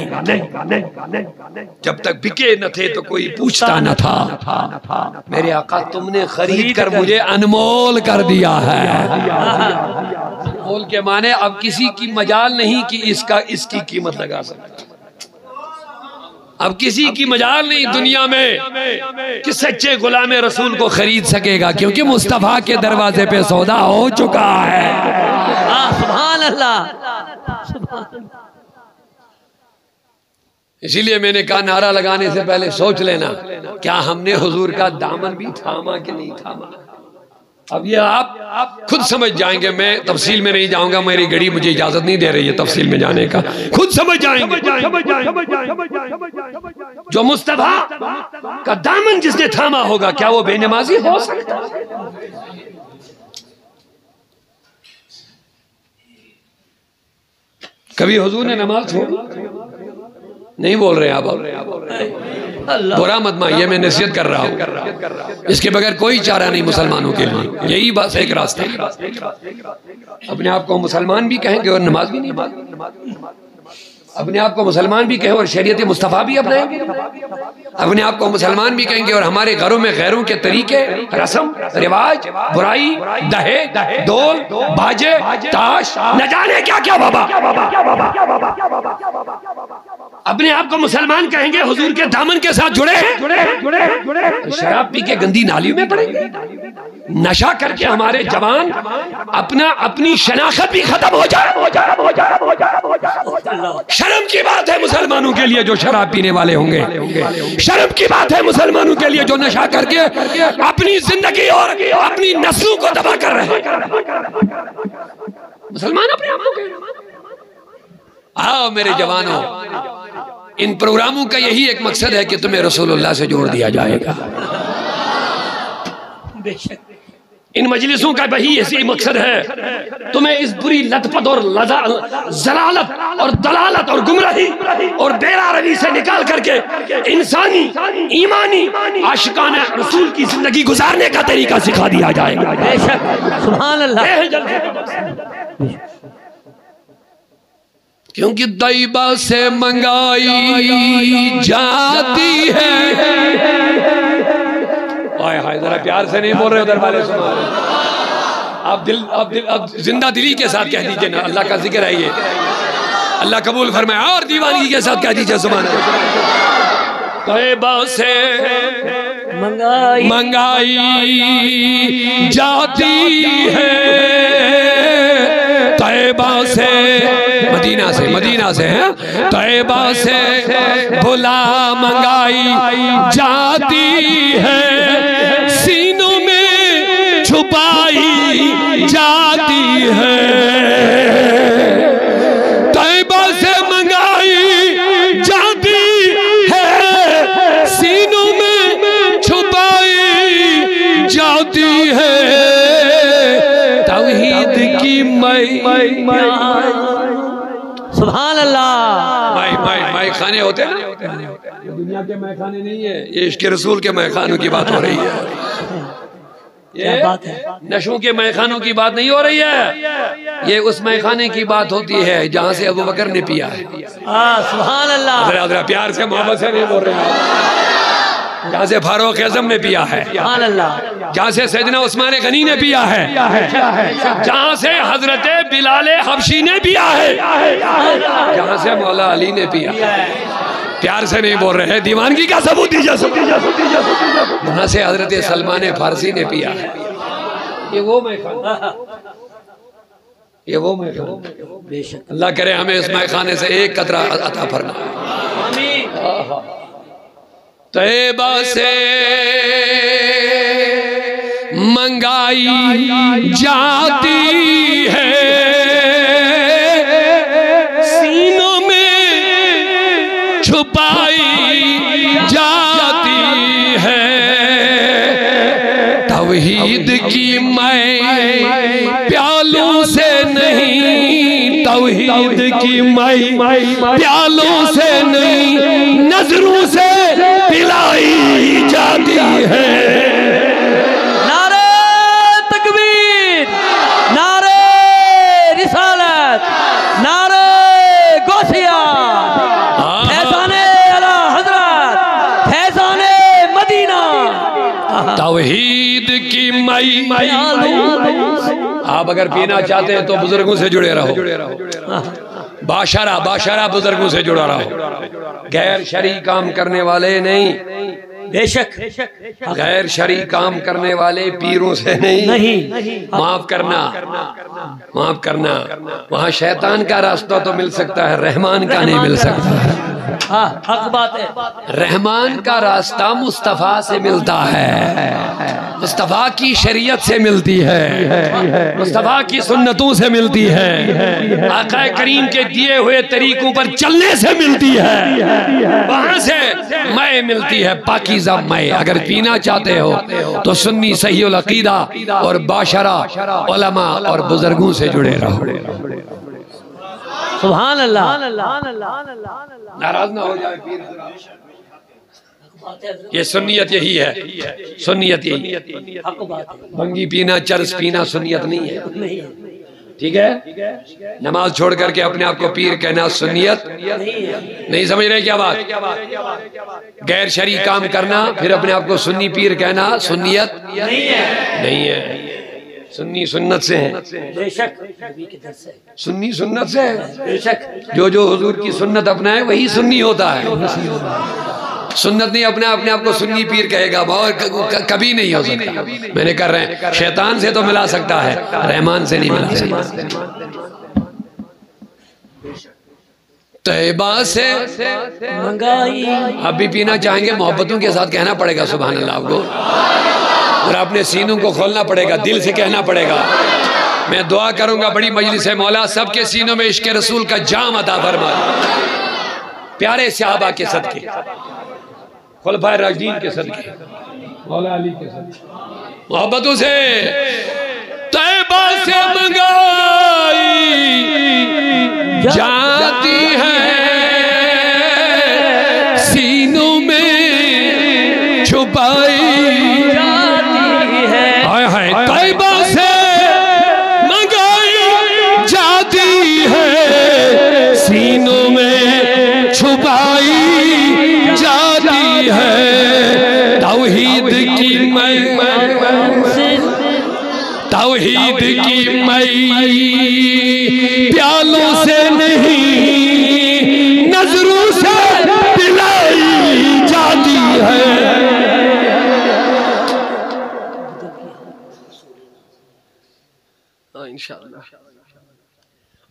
जब तक बिके न थे तो कोई पूछता न था। मेरे आका तुमने खरीद कर मुझे अनमोल कर दिया है। अनमोल के माने अब किसी की मजाल नहीं कि इसका इसकी कीमत लगा सकता अब किसी की मजाल नहीं दुनिया में कि सच्चे गुलाम रसूल को खरीद सकेगा क्योंकि मुस्तफ़ा के दरवाजे पे सौदा हो चुका है।
हाँ
इसीलिए मैंने कहा नारा लगाने से पहले सोच लेना क्या हमने हुजूर का दामन भी थामा कि नहीं थामा? अब ये आप खुद समझ जाएँगे मैं तफसील में नहीं जाऊँगा मेरी घड़ी मुझे इजाज़त नहीं दे रही है तफसील में जाने का। खुद समझ जाएँगे। जो मुस्तफ़ा का दामन जिसने थामा होगा क्या वो बेनमाजी हो सकता है? कभी हुजूर ने नमाज़ छोड़ी? नहीं बोल रहे आप। बुरा मत मानिए मैं नसीहत कर रहा हूँ। इसके बगैर कोई चारा नहीं मुसलमानों के लिए। यही बस एक रास्ता है। अपने आप को मुसलमान भी कहेंगे और नमाज़ भी नहीं अपने आप को मुसलमान भी कहें और शरीयत मुस्तफ़ा भी अपनाएँगे अपने आप को मुसलमान भी कहेंगे और हमारे घरों में गैरों के तरीके रस्म रिवाज बुराई दहे दोल बाजे ताश न जाने क्या क्या बाबा। अपने आप को मुसलमान कहेंगे हुजूर के दामन के साथ जुड़े हैं? जुड़े हैं जुड़े हैं जुड़े हैं। शराब पी के गंदी नालियों में पड़ेंगे। नशा करके हमारे जवान अपना अपनी शनाखत भी खत्म हो जाए। हो जाए हो जाए हो जाए हो जाए शर्म की बात है मुसलमानों के लिए जो शराब पीने वाले होंगे। शर्म की बात है मुसलमानों के लिए जो नशा करके अपनी ज़िंदगी और अपनी नस्लों को तबाह कर रहे हैं। मुसलमान अपने आप को कह रहे हैं। आओ मेरे जवानों इन प्रोग्रामों का यही एक मकसद है कि तुम्हें रसूलुल्लाह से जोड़ दिया जाएगा। इन मजलिसों का वही ऐसी मकसद है तुम्हें इस बुरी लतपत और जलालत और दलालत और गुमराही और बेरा रवि से निकाल करके इंसानी ईमानी आशिकान रसूल की ज़िंदगी गुजारने का तरीका सिखा दिया जाएगा। क्योंकि दैबा से मंगाई जाती है। हाय हाय जरा प्यार से नहीं बोल रहे उधर वाले सुना आप दिल आप दिल आप ज़िंदा दिली के साथ कह दीजिए ना अल्लाह का ज़िक्र है ये। अल्लाह कबूल फरमाए और दीवानगी के साथ कह दीजिए सुबह तैबा से
मंगाई
मंगाई जाती है। तैबा से। मदीना से मदीना से, है? तैबा से भुला मंगाई जाती है। सीनों में छुपाई जाती है। तैबा से
सुभान अल्लाह
माई माई माई खाने होते हैं ना? ये दुनिया के मैं खाने नहीं है। ये इश्क रसूल के मैं खानों की बात हो रही है।
क्या
ये
बात है?
नशों के मैखानों की बात नहीं हो रही है। ये उस मैखाने की बात होती है जहाँ से अबू बकर ने पिया है।
हाँ सुभान अल्लाह
जरा जरा प्यार से मोहब्बत से नहीं बोल रहे हैं। जहाँ से फारूक आज़म ने पिया है जहाँ से सैदना उस्मान गनी ने पिया है जहाँ से हज़रत बिलाल हबशी ने पिया है जहाँ से मौला अली ने पिया प्यार से नहीं बोल रहे हैं दीवानगी का सबूत दीजिए। जहाँ से हज़रत सलमान फारसी ने पिया है। ये वो मैखाना ये वो
बेशक।
अल्लाह करे हमें इस मैखाने से एक कतरा अता फरमा तैबा से मंगाई जाती है। सीनों में छुपाई जाती है। तवहीद की मैं प्यालों से नहीं तवहीद की मैं प्यालों से नहीं, नज़रों से पिलाई जाती है।
नारे तकबीर नारे रिसालत नारे गोसिया। फैजाने अला हज़रत मदीना।
तवहीद की मई आप अगर पीना चाहते हैं तो बुज़ुर्गों से जुड़े रहो। बाशारा बाशारा बुज़ुर्गों से जुड़ा रहो। गैर शरी काम करने वाले नहीं।
बेशक
गैर शरी काम करने वाले पीरों से नहीं।
नहीं।
माफ़ करना माफ़ करना। वहाँ शैतान का रास्ता तो मिल सकता है रहमान का नहीं मिल सकता। है
हाँ हक बात है।
रहमान का रास्ता मुस्तफ़ा से मिलता है। मुस्तफ़ा की शरीयत से मिलती है। मुस्तफ़ा की सुन्नतों से मिलती है। आका करीम के दिए हुए तरीकों पर चलने से मिलती है। वहाँ से मैं मिलती है, पाकिजा मैं। अगर पीना चाहते हो तो सुन्नी सही अकीदा और बाशरा और बुज़ुर्गों से जुड़े रहो।
सुभान अल्लाह
नाराज़ ना हो जाए पीर ये सुन्नियत यही है। सुन्नियत यही भंगी पीना, चरस पीना सुन्नियत नहीं है। ठीक है? नमाज़ छोड़ करके अपने आप को पीर कहना सुन्नियत?
नहीं
समझ रहे क्या बात? गैर शरी काम करना, फिर अपने आप को सुन्नी पीर कहना
है
नहीं है। सुन्नी सुन्नत से है।
बेशक।
सुन्नी सुन्नत से है।
बेशक।
जो जो हुजूर की सुन्नत अपनाए वही सुन्नी होता है। सुन्नत नहीं अपने अपने आप को सुन्नी पीर कहेगा। और कभी नहीं हो सकता। मैंने कर रहे हैं शैतान से तो मिला सकता है रहमान से नहीं मिला सकता। तैबा से
मंगाई।
अब भी पीना चाहेंगे मोहब्बतों के साथ कहना पड़ेगा सुबह अल्लाह आपको। और अपने सीनों को खोलना पड़ेगा, दिल से कहना पड़ेगा। मैं दुआ करूँगा बड़ी मजलिस है मौला, सबके सीनों में इश्क रसूल का जाम अदा फरमा। प्यारे सहाबा के सदके, खुलफा राजदीन के सदके, मौला अली के साथ मोहब्बतों से तैबा से मंगाई, जाती है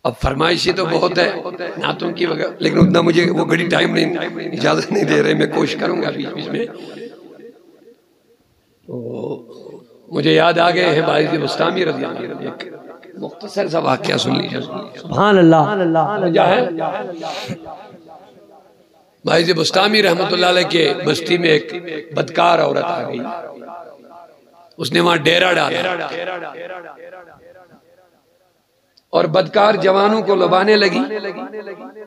अब फरमाइशी तो बहुत है नातों की वगैरह लेकिन उतना मुझे वो घड़ी टाइम नहीं इजाज़त नहीं दे रहे मैं कोशिश करूँगा बीच बीच में। तो मुझे याद आ गए हैं बारिश मुस्तामी रज़ी अल्लाह अन्हु। एक मुख्तसर सा वाक्य सुन लीजिए। सुन
अल्लाह
भाई बुस्तामी अलैह के बस्ती में एक बदकार औरत आ गई। उसने वहाँ डेरा डाला। और बदकार जवानों को लुभाने लगी।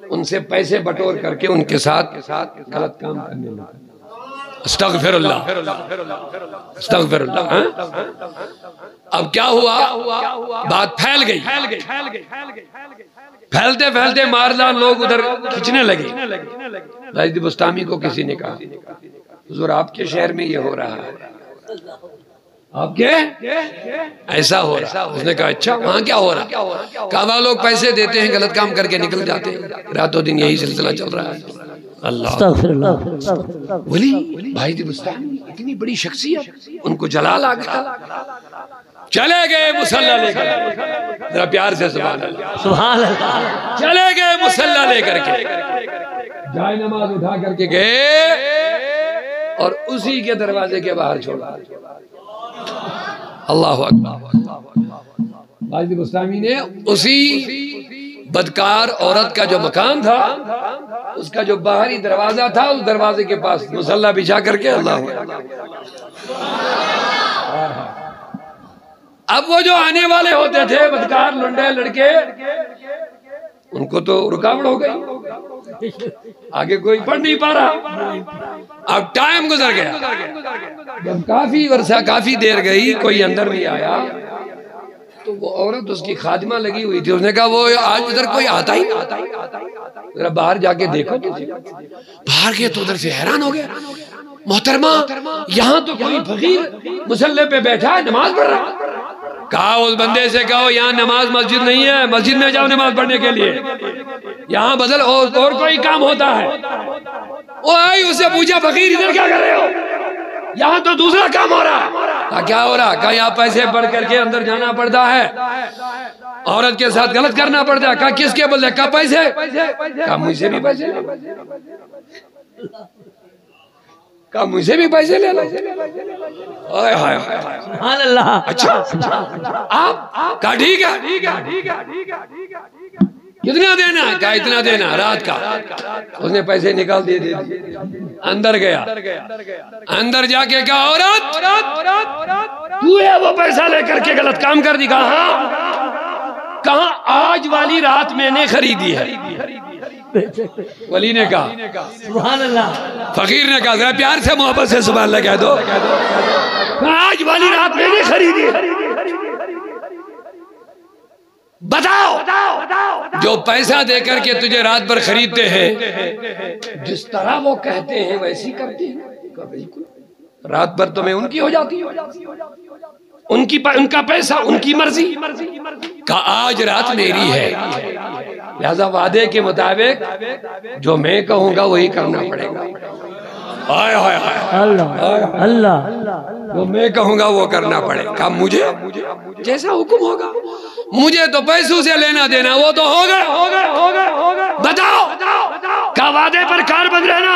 उनसे पैसे बटोर करके उनके साथ गलत काम करने लगी। हाँ? अब क्या हुआ? बात फैल गई। फैलते फैलते मारदार लोग उधर खींचने लगे। राजदी बुस्तामी को किसी ने कहा, हुजूर, आपके शहर में ये हो रहा है। आपके ऐसा हो रहा। उसने कहा अच्छा वहाँ क्या हो रहा? है कहा लोग पैसे देते हैं गलत काम करके निकल जाते हैं। रातों दिन यही सिलसिला चल रहा है। अल्लाह। बोली भाई दी बुस्तानी इतनी बड़ी शख्सियत उनको जलाल आ गया चले गए मुसल्ला लेकर। जरा प्यार से सुभान अल्लाह। चले गए मुसल्ला लेकर के। जाए नमाज़ उठा करके गए और उसी के दरवाजे के बाहर छोड़ा। अल्लाह वाजिद ने उसी बदकार औरत का जो मकान था, उसका जो बाहरी दरवाज़ा था, उस दरवाजे के पास मुसल्ला बिछा करके अल्लाह अब वो जो आने वाले होते थे, बदकार लुंडे लड़के उनको तो रुकावट हो गई। आगे कोई पढ़ नहीं पा रहा। अब टाइम गुजर गया। जब काफ़ी वर्षा, काफ़ी देर गई, कोई अंदर नहीं आया तो वो औरत उसकी खादिमा लगी हुई थी। उसने कहा, वो आज उधर कोई आता ही बाहर जाके देखो तो बाहर गए तो उधर से हैरान हो गया। मोहतरमा, यहाँ तो कोई फकीर मुसल्ले पे बैठा है, नमाज़ पढ़ रहा। कहा उस बंदे से कहो यहाँ नमाज़ मस्जिद नहीं है मस्जिद में जाओ नमाज़ पढ़ने के लिए। यहाँ बदल और, और कोई काम होता है। ओ आई उससे पूछा फकीर इधर क्या कर रहे हो? यहाँ तो दूसरा काम हो रहा है। क्या हो रहा कहा यहाँ पैसे बढ़ करके अंदर जाना पड़ता है। औरत के साथ गलत करना पड़ता है। कहा किसके बदले कहा पैसे। कहा मुझसे भी पैसे। कहा मुझसे भी पैसे ले लो। हाय हाय हाय
अल्लाह
अच्छा आप कहा ठीक है। ठीक है ठीक है ठीक है ठीक है कितना देना है? कहा इतना देना रात का। उसने पैसे निकाल दिए दे दिए। अंदर गया। अंदर जाके कहा औरत तू है वो पैसा लेकर के गलत काम कर दी। कहा हाँ। कहा आज वाली रात मैंने खरीदी है? वली ने कहा।
अल्लाह
फकीर ने कहा जरा प्यार से मोहब्बत से सुबह अल्लाह कह दो आज वाली रात मैंने खरीदी है? बताओ जो पैसा देकर के तुझे रात भर खरीदते हैं जिस तरह वो कहते हैं वैसी करते हैं। बिल्कुल। रात भर तो मैं उनकी हो जाती हूँ। उनकी उनका पैसा, उनकी मर्ज़ी। का आज रात मेरी है। लिहाजा वादे के मुताबिक, जो मैं कहूँगा वही करना पड़ेगा। हाय हाय हाय
अल्लाह अल्लाह।
जो मैं कहूँगा वो करना पड़ेगा। मुझे जैसा हुक्म होगा मुझे तो पैसों से लेना देना वो तो हो गए हो गए हो गए हो गए बताओ का वादे पर कार बंद रहना?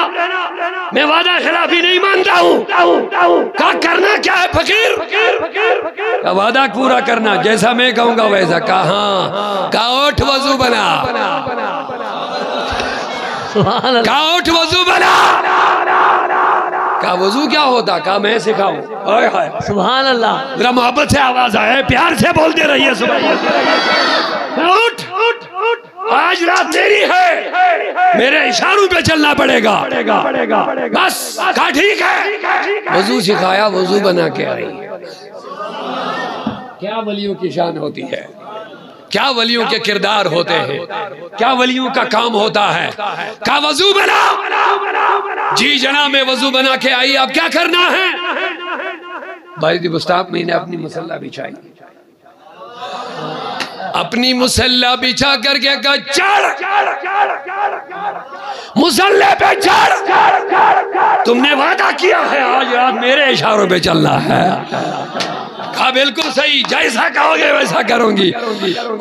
मैं वादा खिलाफी नहीं मानता हूँ। का करना क्या है फकीर? का वादा पूरा करना जैसा मैं कहूँगा वैसा। कहा हाँ का ओठ वज़ू बना। का ओठ वज़ू बना। कहा वज़ू क्या होता? कहा मैं सिखाऊं। हाय हाय।
अल्लाह
जरा मोहब्बत से आवाज़ आए प्यार से बोलते रहिए सुबह। उठ आज रात तेरी है। मेरे इशारों पे चलना पड़ेगा। बस कहा ठीक है। वज़ू सिखाया वज़ू बना के आई। क्या वलियों की शान होती है? क्या वलियों के किरदार होते हैं? क्या वलियों का काम होता है? का वज़ू बना? जी जना में वज़ू बना के आई। अब क्या करना है? भाई मुस्ताफ मैंने अपनी मसल्ला बिछाई। अपनी मुसल्ला बिछा करके कहा, चढ़! मुसल्ले पे चढ़! तुमने वादा किया है, आज रात मेरे इशारों पे चलना है। कहा बिल्कुल सही। जैसा कहोगे वैसा करूँगी।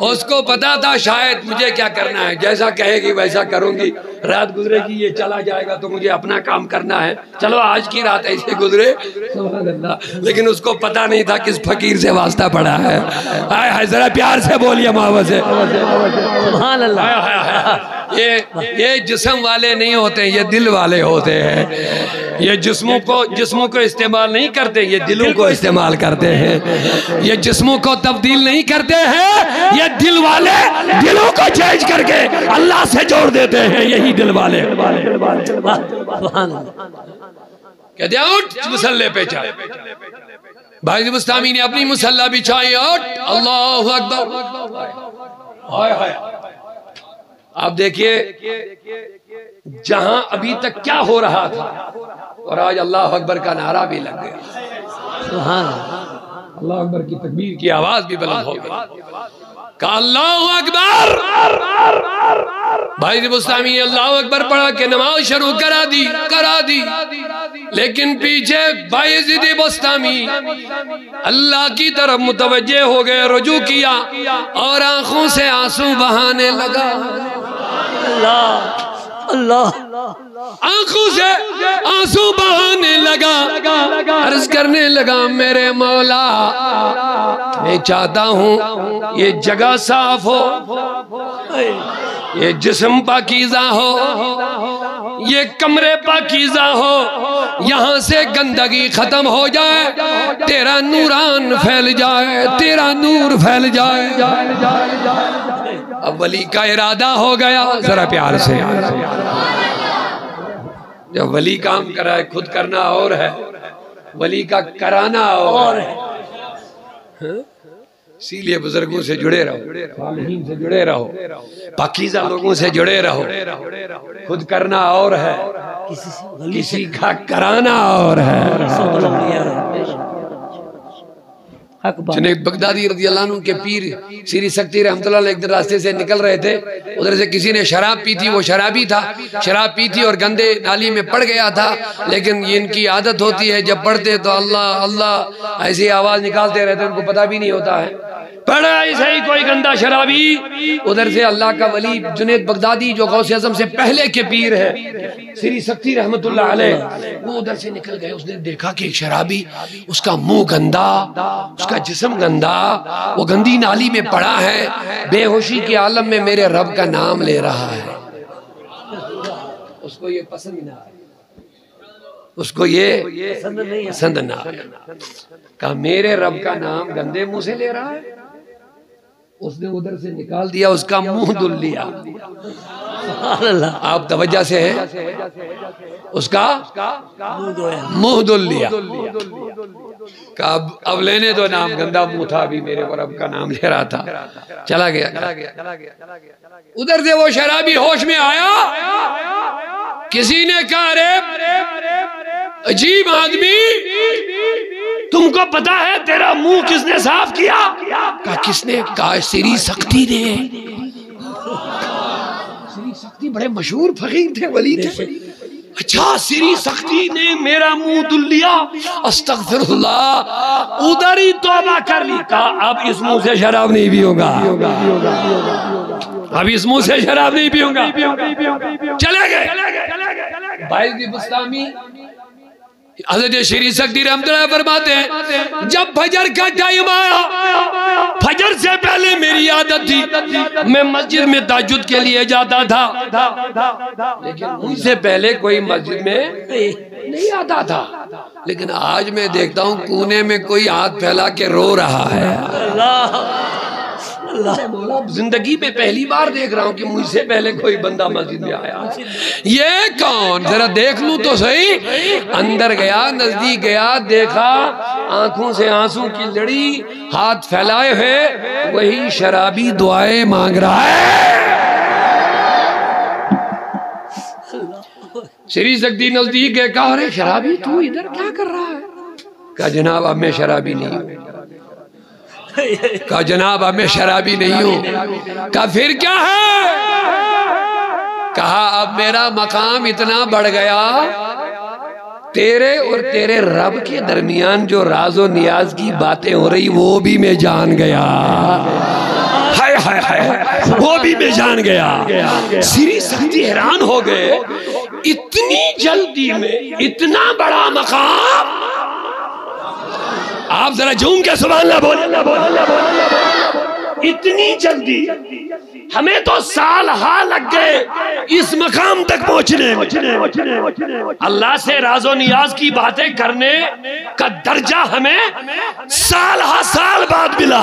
उसको पता था शायद मुझे क्या करना है। जैसा कहेगी वैसा करूँगी। रात गुजरेगी ये चला जाएगा तो मुझे अपना काम करना है। चलो आज की रात ऐसे गुजरे। लेकिन उसको पता नहीं था किस फकीर से वास्ता पड़ा है। हाय हाय जरा प्यार से बोलिए मोहब्बत से। ये ये जिस्म वाले नहीं होते, ये दिल वाले होते हैं। ये जिस्मों को जिस्मों को इस्तेमाल नहीं करते, ये दिलों को इस्तेमाल करते हैं। ये जिस्मों को तब्दील नहीं करते हैं, ये दिल वाले दिलों को चेंज करके अल्लाह से जोड़ देते हैं, यही दिल वाले। कहते उठ, मुसल्ले पे चल। भाई मुस्तामी ने अपनी मुसल्ला बिछाई, उठ। अल्लाह अकबर। हाय हाय। आप देखिए, जहाँ अभी तक क्या हो रहा था, और आज अल्लाह अकबर का नारा भी लग गया।
अल्लाह
अकबर की तकबीर की आवाज़ भी बुलंद हो गई। अल्लाह अकबर! भाई मुस्तामी अल्लाह अकबर पढ़ा के नमाज़ शुरू करा दी करा दी। लेकिन पीछे भाई मुस्तामी अल्लाह की तरफ़ मुतवजे हो गए, रुजू किया और आँखों से आँसू बहाने लगा।
अल्लाह। अल्लाह।
आँखों से आँसू बहाने लगा, अर्ज़ करने लगा, मेरे मौला, मैं चाहता हूँ ये जगह साफ़ हो, ये जिस्म पाकीजा हो, ये कमरे पाकीजा हो, यहाँ से गंदगी खत्म हो जाए, तेरा नूरान फैल जाए, तेरा नूर फैल जाए। अब वली का इरादा हो गया। जरा प्यार से। जब वली काम कराए खुद करना और है। वली का कराना और है। हाँ? इसीलिए बुज़ुर्गों से जुड़े रहो। से जुड़े रहो। पाकिजा लोगों से जुड़े रहो। खुद करना और है। किसी का कराना और है। बगदादी के पीर श्री शक्ति अलैह एक दिन रास्ते से निकल रहे थे, उधर से किसी ने शराब पी थी, वो शराबी था। शराब पी थी और गंदे नाली में पड़ गया था, लेकिन ये इनकी आदत होती है, जब पढ़ते तो अल्लाह अल्लाह, ऐसी आवाज़ निकालते रहते उनको पता भी नहीं होता है। पढ़ा ऐसा ही कोई गंदा शराबी। उधर से अल्लाह का वली जुनेद बगदादी, जो गौसे आज़म से पहले के पीर है, श्री शक्ति अलैह, वो उधर से निकल गए, उसने देखा कि एक शराबी, उसका मुँह गंदा, उसका जिस्म गंदा, वो गंदी नाली में पड़ा है, बेहोशी के आलम में मेरे रब का नाम ले रहा है। उसको ये पसंद ना उसको ये पसंद ना कहा, मेरे रब का नाम गंदे मुँह से ले रहा है? उसने उधर से निकाल दिया उसका मुँह धुल लिया। आप तवज्जा से है? उसका मुँह धुल लिया। का अब अब लेने दो नाम गंदा मुँह था अभी मेरे पर अब का नाम ले रहा था। चला गया। उधर से वो शराबी होश में आया। किसी ने कहा रे अजीब आदमी। तुमको पता है तेरा मुँह किसने साफ़ किया? कहा किसने? कहा श्री शक्ति ने। श्री शक्ति बड़े मशहूर फकीर थे वली थे। अच्छा श्री शक्ति ने मेरा मुँह धुल लिया। अस्तगफिरुल्लाह। उधर ही तौबा कर ली। कहा अब इस मुँह से शराब नहीं पीऊँगा अब इस मुँह से शराब नहीं पीऊँगा चले गए। दी बुस्तामी। हज़रत श्री शक्ति रहमतुल्लाह फरमाते हैं, जब फजर का टाइम आया, फजर से पहले मेरी आदत थी, मैं मस्जिद में ताजुद के लिए जाता था, लेकिन मुझसे पहले कोई मस्जिद में नहीं आता था। लेकिन आज मैं देखता हूँ, कोने में कोई हाथ फैला के रो रहा है। ज़िंदगी में पहली बार देख रहा हूँ कि मुझसे पहले कोई बंदा मस्जिद में आया। ये कौन? जरा देख लू तो सही। अंदर गया, नज़दीक गया, देखा, आँखों से आँसू की लड़ी हाथ फैलाए हुए, वही शराबी दुआएँ मांग रहा है। श्री शक्ति नज़दीक गए, कहा, अरे शराबी, तू इधर क्या कर रहा है? कहा, जनाब, अब मैं शराबी नहीं हूँ। कहा जनाब अब मैं शराबी नहीं हूँ। कहा फिर क्या है? कहा अब मेरा मकाम इतना बढ़ गया तेरे और तेरे रब के दरमियान जो राजो नियाज की बातें हो रही वो भी मैं जान गया। हाय हाय हाय वो भी मैं जान गया। श्री सख्ती हैरान हो गए। इतनी जल्दी में इतना बड़ा मकाम आप जरा झूम के सुबह बोल। इतनी जल्दी हमें तो साल हा लग गए इस मकाम तक पहुँचने अल्लाह से राजो नियाज की बातें करने का दर्जा हमें साल हा साल बाद मिला।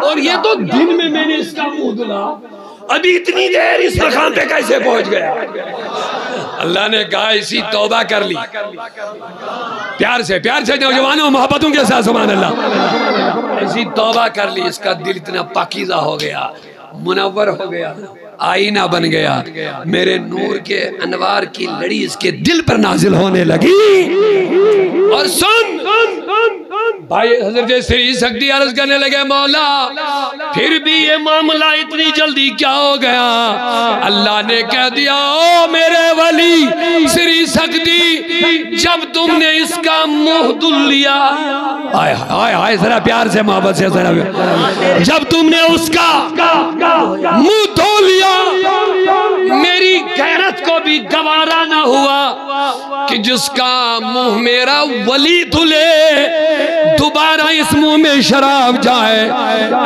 और ये तो दिन में मैंने इसका मुँह धुला। अभी इतनी देर इस मकाम पे कैसे पहुँच गया? अल्लाह ने कहा इसी तौबा कर ली। प्यार से प्यार से नौजवानों मोहब्बतों के साथ सुबह अल्लाह इसी तौबा कर ली इसका दिल इतना पाकिजा हो गया मुनवर हो गया आईना बन गया। मेरे नूर के अनवार की लड़ी इसके दिल पर नाजिल होने लगी। और सुन भाई, हज़रत श्री शक्ति अर्ज़ करने लगे, मौला, फिर भी ये मामला इतनी जल्दी क्या हो गया? अल्लाह ने कह दिया, ओ मेरे वली, श्री शक्ति, जब तुमने इसका मुँह दुल लिया, आय आय आय, जरा प्यार से, मोहब्बत से, जरा जब तुमने उसका मुँह धो लिया मेरी गैरत को भी गवारा ना हुआ कि जिसका मुँह मेरा वली धुले दोबारा इस मुँह में शराब जाए।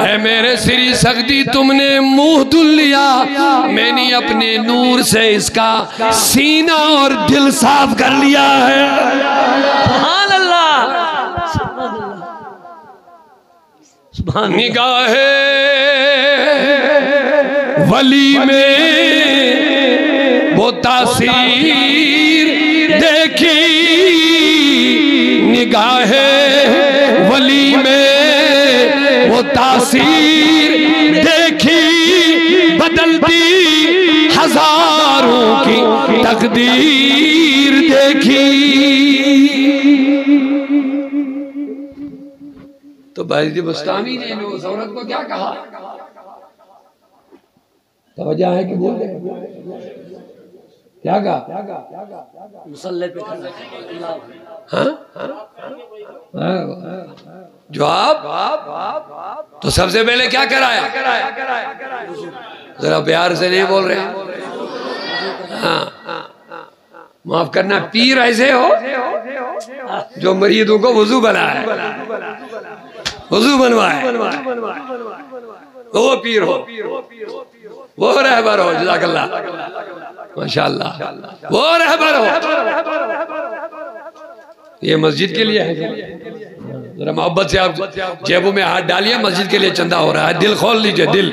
है मेरे श्री शक्ति तुमने मुँह धुल लिया। मैंने अपने नूर से इसका सीना और दिल साफ़ कर लिया है।
सुभान अल्लाह सुभान
निगाहे वली में वो तासीर देखी निगाहे वली में वो तासीर देखी बदलती हज़ारों की तकदीर देखी। तो बैजी बुस्तानी ने उस औरत को क्या कहा? तवज्जो है कि बोल गए क्या कहा?
मुसल्ले पे अल्लाह
हाँ? जवाब? तो सबसे पहले क्या कराया? जरा प्यार से नहीं बोल रहे। हाँ माफ़ करना पीर ऐसे हो जो मरीदों को वज़ू बनाए। वज़ू बनवाए। वो पीर हो। वो रहबर हो जजाकल्ला माशाल्लाह। वो रहबर हो ये मस्जिद के लिए है। जरा मोहब्बत से आप जेबों में हाथ डालिए, मस्जिद के लिए चंदा हो रहा है। दिल खोल लीजिए, दिल।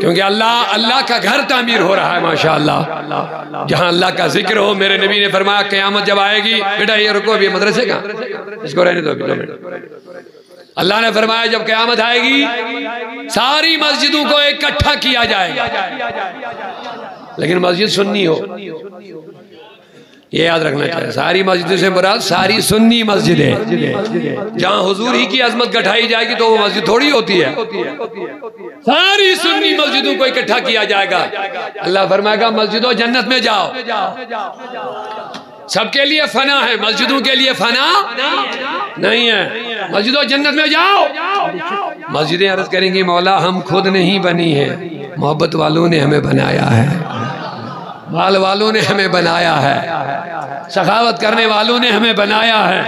क्योंकि अल्लाह अल्लाह का घर तामीर हो रहा है, माशाल्लाह। जहाँ अल्लाह का ज़िक्र हो, मेरे नबी ने फरमाया, कयामत जब आएगी। बेटा, ये रुको अभी मदरसे का। इसको रहने दो अल्लाह ने फरमाया, जब कयामत आएगी, सारी मस्जिदों को इकट्ठा किया जाएगा। लेकिन मस्जिद सुन्नी हो। ये याद रखना चाहिए, सारी मस्जिदों से मुराद, सारी सुन्नी मस्जिद। है जहाँ हुजूर ही की अजमत गठाई जाएगी तो वो मस्जिद थोड़ी होती है। सारी सुन्नी मस्जिदों को इकट्ठा किया जाएगा। अल्लाह फरमाएगा, मस्जिदों जन्नत में जाओ। सबके लिए फना है, मस्जिदों के लिए फना नहीं है। मस्जिदों जन्नत में जाओ। मस्जिदें अर्ज़ करेंगी, मौला, हम खुद नहीं बनी है। मोहब्बत वालों ने हमें बनाया है। माल वालों ने हमें बनाया है। सखावत करने वालों ने हमें बनाया है।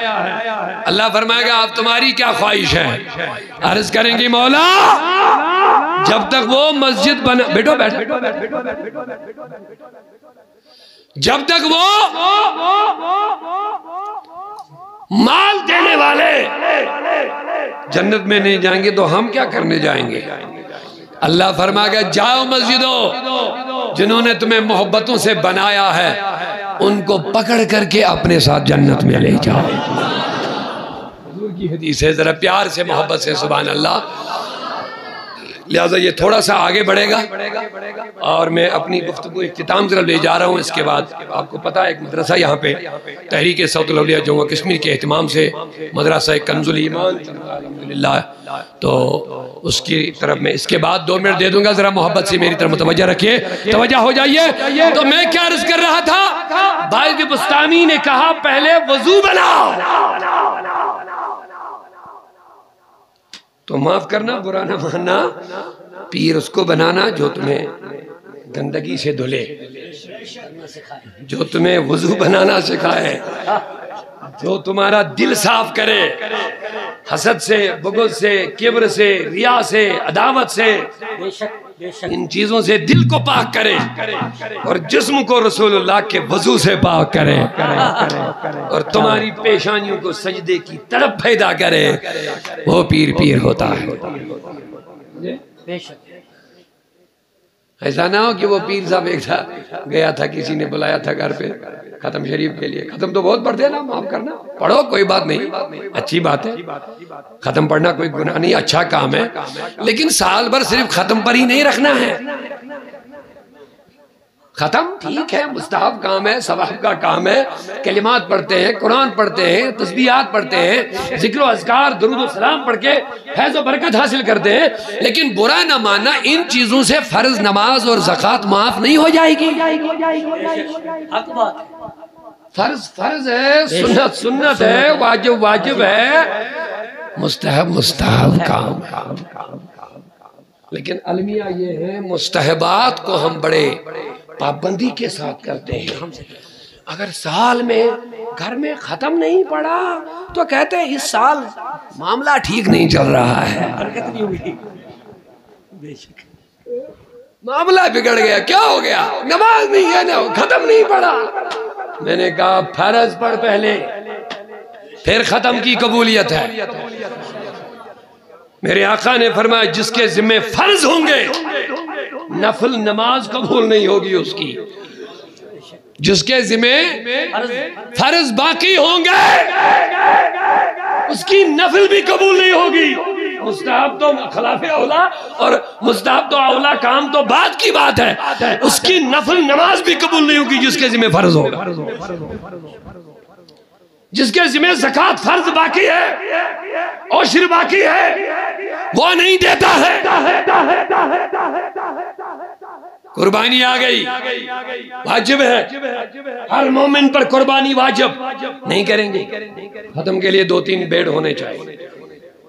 अल्लाह फरमाएगा आप तुम्हारी क्या ख्वाहिश है? अर्ज़ करेंगी, मौला, जब तक वो मस्जिद बना बैठो बैठो। जब तक वो माल देने वाले जन्नत में नहीं जाएँगे तो हम क्या करने जाएँगे? अल्लाह फरमा गया, जाओ मस्जिदों, जिन्होंने तुम्हें मोहब्बतों से बनाया है, उनको पकड़ करके अपने साथ जन्नत में ले जाओ। की हदीस है, जरा प्यार से, मोहब्बत से सुबह अल्लाह। लिहाजा ये थोड़ा सा आगे बढ़ेगा और मैं अपनी गुफ्तु इख्ताम तरफ़ ले जा रहा हूँ। इसके बाद आपको पता है, एक मदरसा यहाँ पे तहरीक सऊदलिया जम्मू कश्मीर के अहतमाम से मदरसा कंजुल ईमान। तो उसकी तरफ़ में इसके बाद दो मिनट दे दूँगा, जरा मोहब्बत से मेरी तरफ़ मुतवजह रखिए। तवज्जा हो जाइए। तो मैं क्या अर्ज़ कर रहा था? भाई बुस्तानी ने कहा, पहले वज़ू बनाओ। तो माफ़ करना, बुरा ना मानना, पीर उसको बनाना जो तुम्हें गंदगी से धुले, जो तुम्हें वज़ू बनाना सिखाए, जो तुम्हारा दिल साफ़ करे, हसद से बुगुल से, किब्र से, रिया से, अदावत से इन चीज़ों से दिल को पाक करे और जिस्म को रसूलुल्लाह के वज़ू से पाक करे। और तुम्हारी पेशानियों को सजदे की तरफ़ पैदा करे। वो पीर पीर होता है। ऐसा ना हो कि वो पीर साहब एक था गया था, किसी ने बुलाया था घर पे, खत्म शरीफ के लिए। खत्म तो बहुत पढ़ते हैं ना, माफ़ करना। पढ़ो, कोई बात नहीं। अच्छी बात है। खत्म पढ़ना कोई गुनाह नहीं अच्छा काम है। लेकिन साल भर सिर्फ़ खत्म पर ही नहीं रखना है। खत्म ठीक है मुस्ताब काम है सवाब का काम है। कलिमात पढ़ते हैं कुरान पढ़ते हैं तस्बीहात पढ़ते हैं ज़िक्र अजकार दरुद सलाम पढ़ के फैज बरकत हासिल करते हैं। लेकिन बुरा न मानना इन चीज़ों से फ़र्ज़ नमाज़ और जक़ात माफ़ नहीं हो जाएगी। फ़र्ज़ फ़र्ज़ है सुन्नत सुन्नत है वाजिब वाजिब है। मुस्तहब मुस्तहब काम लेकिन अलमिया ये है मुस्तहबात को हम बड़े पाबंदी के साथ करते हैं। अगर साल में घर में खत्म नहीं पड़ा तो कहते हैं इस साल मामला ठीक नहीं चल रहा है। मामला बिगड़ गया क्या हो गया? नमाज़ नहीं है ना खत्म नहीं पड़ा। मैंने कहा फ़र्ज़ पढ़ पहले फिर खत्म की कबूलियत है। मेरे आका ने फरमाया जिसके जिम्मे फ़र्ज़ होंगे नफल नमाज़ कबूल नहीं होगी उसकी। जिसके जिम्मे फ़र्ज़ बाकी होंगे, उसकी नफल भी कबूल नहीं होगी। मुस्ताब तो खिलाफ अवला और मुस्ताब तो अवला काम तो बाद की बात है। उसकी नफल नमाज़ भी कबूल नहीं होगी जिसके जिम्मे फ़र्ज़ होगा। जिसके जिम्मे जक़ात फ़र्ज़ बाकी है और बाकी है वो नहीं देता है। कुर्बानी आ गई। वाजिब है। हर मोमिन पर कुर्बानी वाजिब। नहीं करेंगे। खत्म के लिए दो तीन बेड होने चाहिए।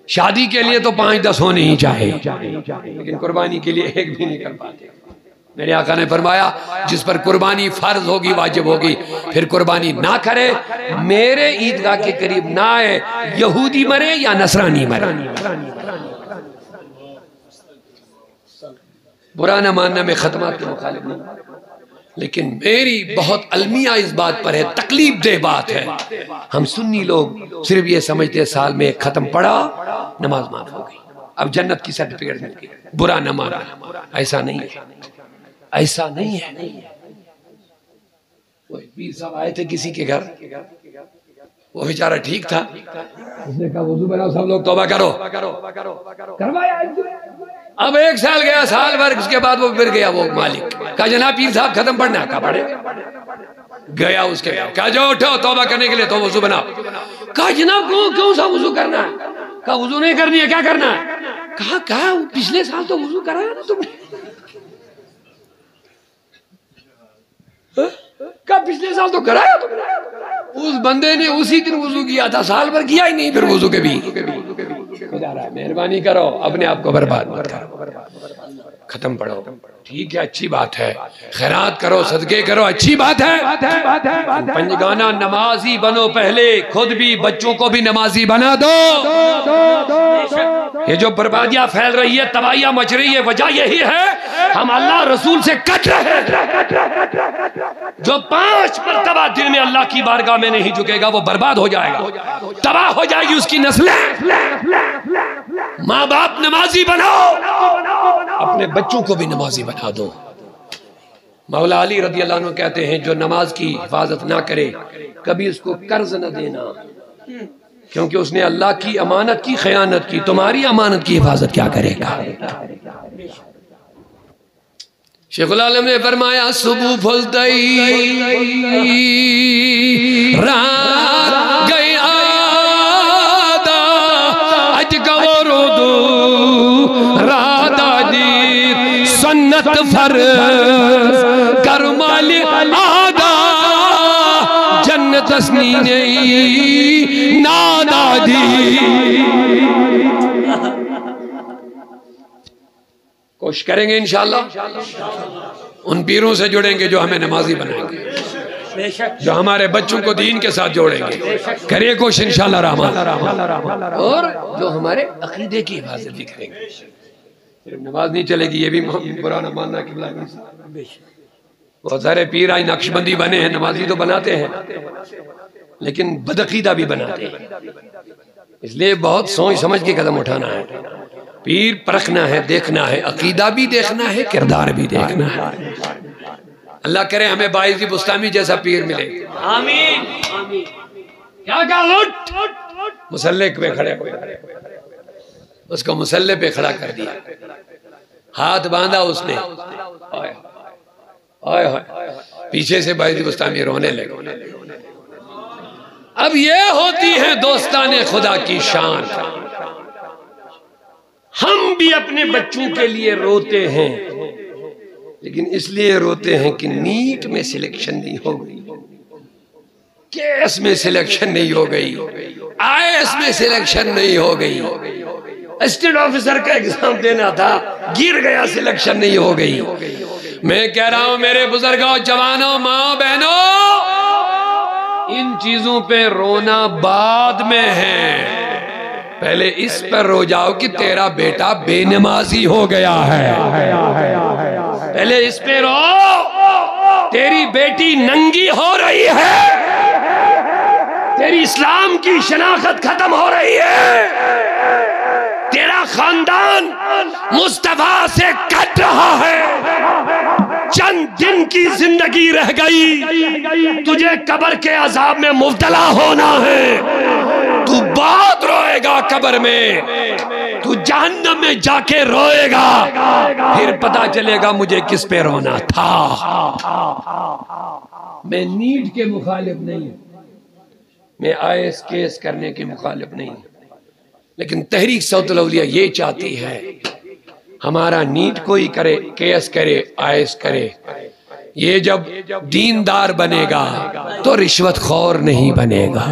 शादी के लिए तो पाँच दस होने ही चाहिए। लेकिन कुर्बानी के लिए एक भी नहीं कर पाते। मेरे आका ने फरमाया, जिस पर कुर्बानी फ़र्ज़ होगी, वाजिब होगी। फिर कुर्बानी ना करे, मेरे ईदगाह के करीब ना आए, यहूदी मरे या नसरानी मरे? बुरा न मानना में खतमात के मुखालिफ नहीं लेकिन मेरी बहुत अलमिया इस बात पर है, तकलीफ़ दे बात है। हम सुन्नी लोग सिर्फ़ ये समझते साल में खत्म पड़ा, नमाज़ माफ़ हो गई। अब जन्नत की सर्टिफिकेट मिल गई। बुरा न माना ऐसा नहीं है। ऐसा नहीं है। वो पीर आए थे किसी के घर। वो बेचारा ठीक था। उसने कहा, वज़ू बनाओ, सब लोग तोबा करो। करवाया अब एक साल गया, साल भर उसके बाद वो फिर गया, वो मालिक। कहा, जनाब, पीर साहब, खत्म पढ़ना कहा पढ़े? गया उसके कहा जाओ उठो, तोबा करने के लिए तो वज़ू बनाओ। कहा, जनाब, क्यों क्यों सा वज़ू करना है? कहा, वज़ू नहीं करनी है, क्या करना है? कहा, पिछले साल तो वज़ू कराया ना तुमने? का पिछले साल तो कराया तो उस बंदे ने उसी दिन वज़ू किया था, साल भर किया ही नहीं, फिर वज़ू के भी। मेहरबानी करो, अपने आप को बर्बाद मत करो। खत्म पढ़ो। ठीक है, अच्छी बात है। खैरात करो, सदके करो, अच्छी बात है। पंजगाना नमाजी बनो पहले, खुद भी, बच्चों को भी नमाजी बना दो। ये जो बर्बादियाँ फैल रही है, तबाहियाँ मच रही है, वजह यही है, हम अल्लाह रसूल से कट रहे जो पाँच मरतबा दिन में अल्लाह की बारगाह में नहीं झुकेगा, वो बर्बाद हो जाएगा। तबाह हो जाएगी उसकी नस्लें। माँ बाप नमाजी बनाओ। अपने बच्चों को भी नमाजी बना दो। मौला अली रदी अल्लाह कहते हैं, जो नमाज़ की हिफाजत ना करे, कभी उसको कर्ज न देना। क्योंकि उसने अल्लाह की अमानत की, खयानत की, तुम्हारी अमानत की हिफाजत क्या करेगा? शेखुल आलम ने फरमाया, सुबह फुलतई रात गया सन्नत फर कर माल आदा। जन्नत नहीं, नादा दी। कोशिश करेंगे इंशाल्लाह। उन पीरों से जुड़ेंगे जो हमें नमाजी बनाएँगे। जो हमारे बच्चों को दीन के साथ जोड़ेंगे। करिए कोशिश, इंशाल्लाह रहमान और जो हमारे अकीदे की हिफाजत भी करेंगे। सिर्फ़ नमाज़ नहीं चलेगी ये भी बुरा न मानना कि बहुत सारे पीर आई नक्शबंदी बने हैं नमाजी तो बनाते हैं लेकिन बदअकीदा भी बनाते हैं। इसलिए बहुत सोच समझ के कदम उठाना है। पीर परखना है देखना है अकीदा भी देखना है किरदार भी देखना है। अल्लाह करे हमें बाईजी बुस्तामी जैसा पीर मिले।
आमीन। आमीन
क्या मुसल्ले पे खड़े हुए उसको मुसल्ले पे खड़ा कर दिया। हाथ बांधा उसने। पीछे से बाईजी बुस्तामी रोने लगे। अब ये होती है दोस्ताने खुदा की शान। हम भी अपने बच्चों के लिए रोते हैं, लेकिन इसलिए रोते हैं कि नीट में सिलेक्शन नहीं हो गई। केस में सिलेक्शन नहीं हो गई। आईएएस में सिलेक्शन नहीं हो गई। असिस्टेंट ऑफिसर का एग्ज़ाम देना था। गिर गया सिलेक्शन नहीं हो गई। मैं कह रहा हूँ, मेरे बुज़ुर्गों, जवानों, माओ, बहनों, इन चीज़ों पे रोना बाद में है। पहले इस पर रो जाओ कि तेरा बेटा बेनमाजी हो गया है। पहले इस पे रो। तेरी बेटी नंगी हो रही है। तेरी इस्लाम की शनाखत खत्म हो रही है। तेरा खानदान मुस्तफ़ा से कट रहा है। चंद दिन की ज़िंदगी रह गई। तुझे कब्र के अजाब में मुबतला होना है। तू बहुत रोएगा कब्र में। तू जहन्नम में जाके रोएगा। फिर पता चलेगा मुझे किस पे रोना था। मैं नीट के मुखालिफ नहीं मैं आईएस केस करने के मुखालिफ नहीं लेकिन तहरीक सऊदलौलिया ये चाहती है हमारा नीट कोई करे केस करे आयस करे। ये जब दीनदार बनेगा तो रिश्वत खौर नहीं बनेगा।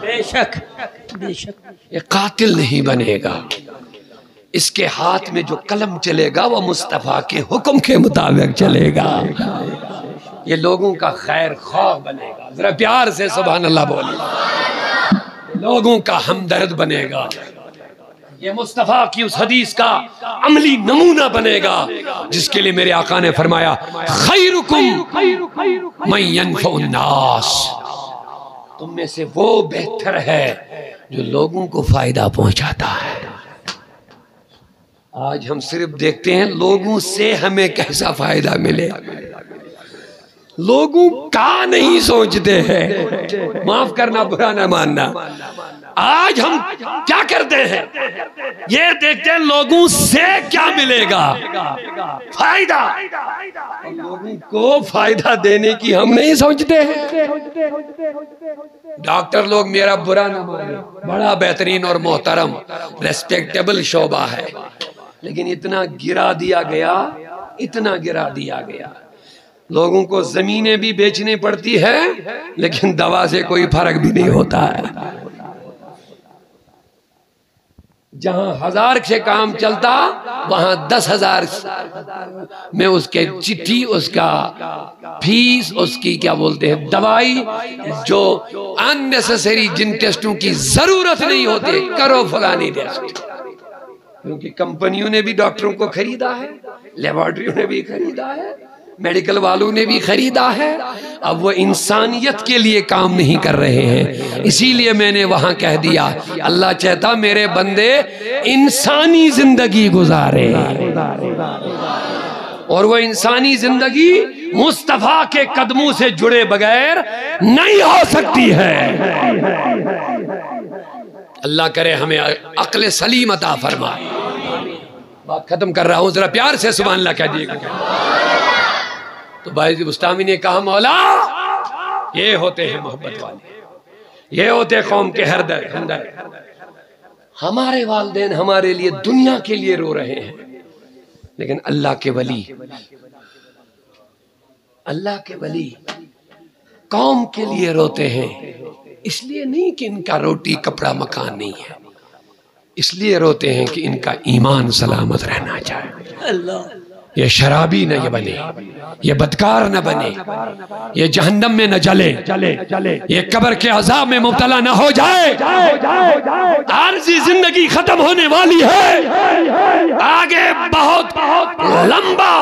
बेशक बेशक।
ये कातिल नहीं बनेगा। इसके हाथ में जो कलम चलेगा वो मुस्तफ़ा के हुक्म के मुताबिक चलेगा। ये लोगों का खैर खौफ बनेगा। जरा प्यार से सुबह अल्लाह बोलिए लोगों का हमदर्द बनेगा। ये मुस्तफ़ा की उस हदीस का अमली नमूना बनेगा, जिसके लिए मेरे आका ने फरमाया, खैरुकुम मैयनफुन्नास तुम में से वो बेहतर है जो लोगों को फ़ायदा पहुंचाता है। आज हम सिर्फ़ देखते हैं, लोगों से हमें कैसा फ़ायदा मिले? लोगों का नहीं सोचते हैं। माफ़ करना, बुरा ना मानना। आज हम क्या करते हैं? ये देखते हैं लोगों से क्या मिलेगा। फ़ायदा। लोगों को फ़ायदा देने की हम नहीं सोचते हैं। डॉक्टर लोग, मेरा बुरा ना माने। बड़ा बेहतरीन और मोहतरम रेस्पेक्टेबल शोबा है। लेकिन इतना गिरा दिया गया, इतना गिरा दिया गया। लोगों को जमीनें भी बेचनी पड़ती है, लेकिन दवा से कोई फ़र्क भी नहीं होता है। जहाँ हज़ार से काम चलता, वहाँ दस हज़ार में उसके चिट्ठी, उसका फ़ीस, उसकी क्या बोलते हैं, दवाई जो अननेसेसरी जिन टेस्टों की ज़रूरत नहीं होती, करो फलानी टेस्ट। क्योंकि कंपनियों ने भी डॉक्टरों को खरीदा है, लेबोरेटरियों ने भी खरीदा है मेडिकल वालों ने भी खरीदा है। अब वो इंसानियत के लिए काम नहीं कर रहे हैं। इसीलिए मैंने वहाँ कह दिया, अल्लाह चाहता मेरे बंदे इंसानी ज़िंदगी गुजारे। और वो इंसानी ज़िंदगी मुस्तफ़ा के कदमों से जुड़े बगैर नहीं हो सकती है। अल्लाह करे हमें अकल सलीम अता फरमाए बात खत्म कर रहा हूँ, जरा प्यार से सुबह अल्लाह कह दिएगा तो भाई मुस्तामी ने कहा, मौला, ये होते हैं मोहब्बत वाले। ये होते कौम के हरदर, हमदर। हमारे वालदेन हमारे लिए, दुनिया के लिए रो रहे हैं। लेकिन अल्लाह के वली, अल्लाह के वली कौम के लिए रोते हैं। इसलिए नहीं कि इनका रोटी, कपड़ा, मकान नहीं है। इसलिए रोते हैं कि इनका ईमान सलामत रहना चाहिए। अल्लाह। ये शराबी न ये बने, ये बदकार न बने, ये जहन्नम में न जले, ये कब्र के अजाब में मुबतला न हो जाए। आरजी ज़िंदगी खत्म होने वाली है। आगे बहुत लंबा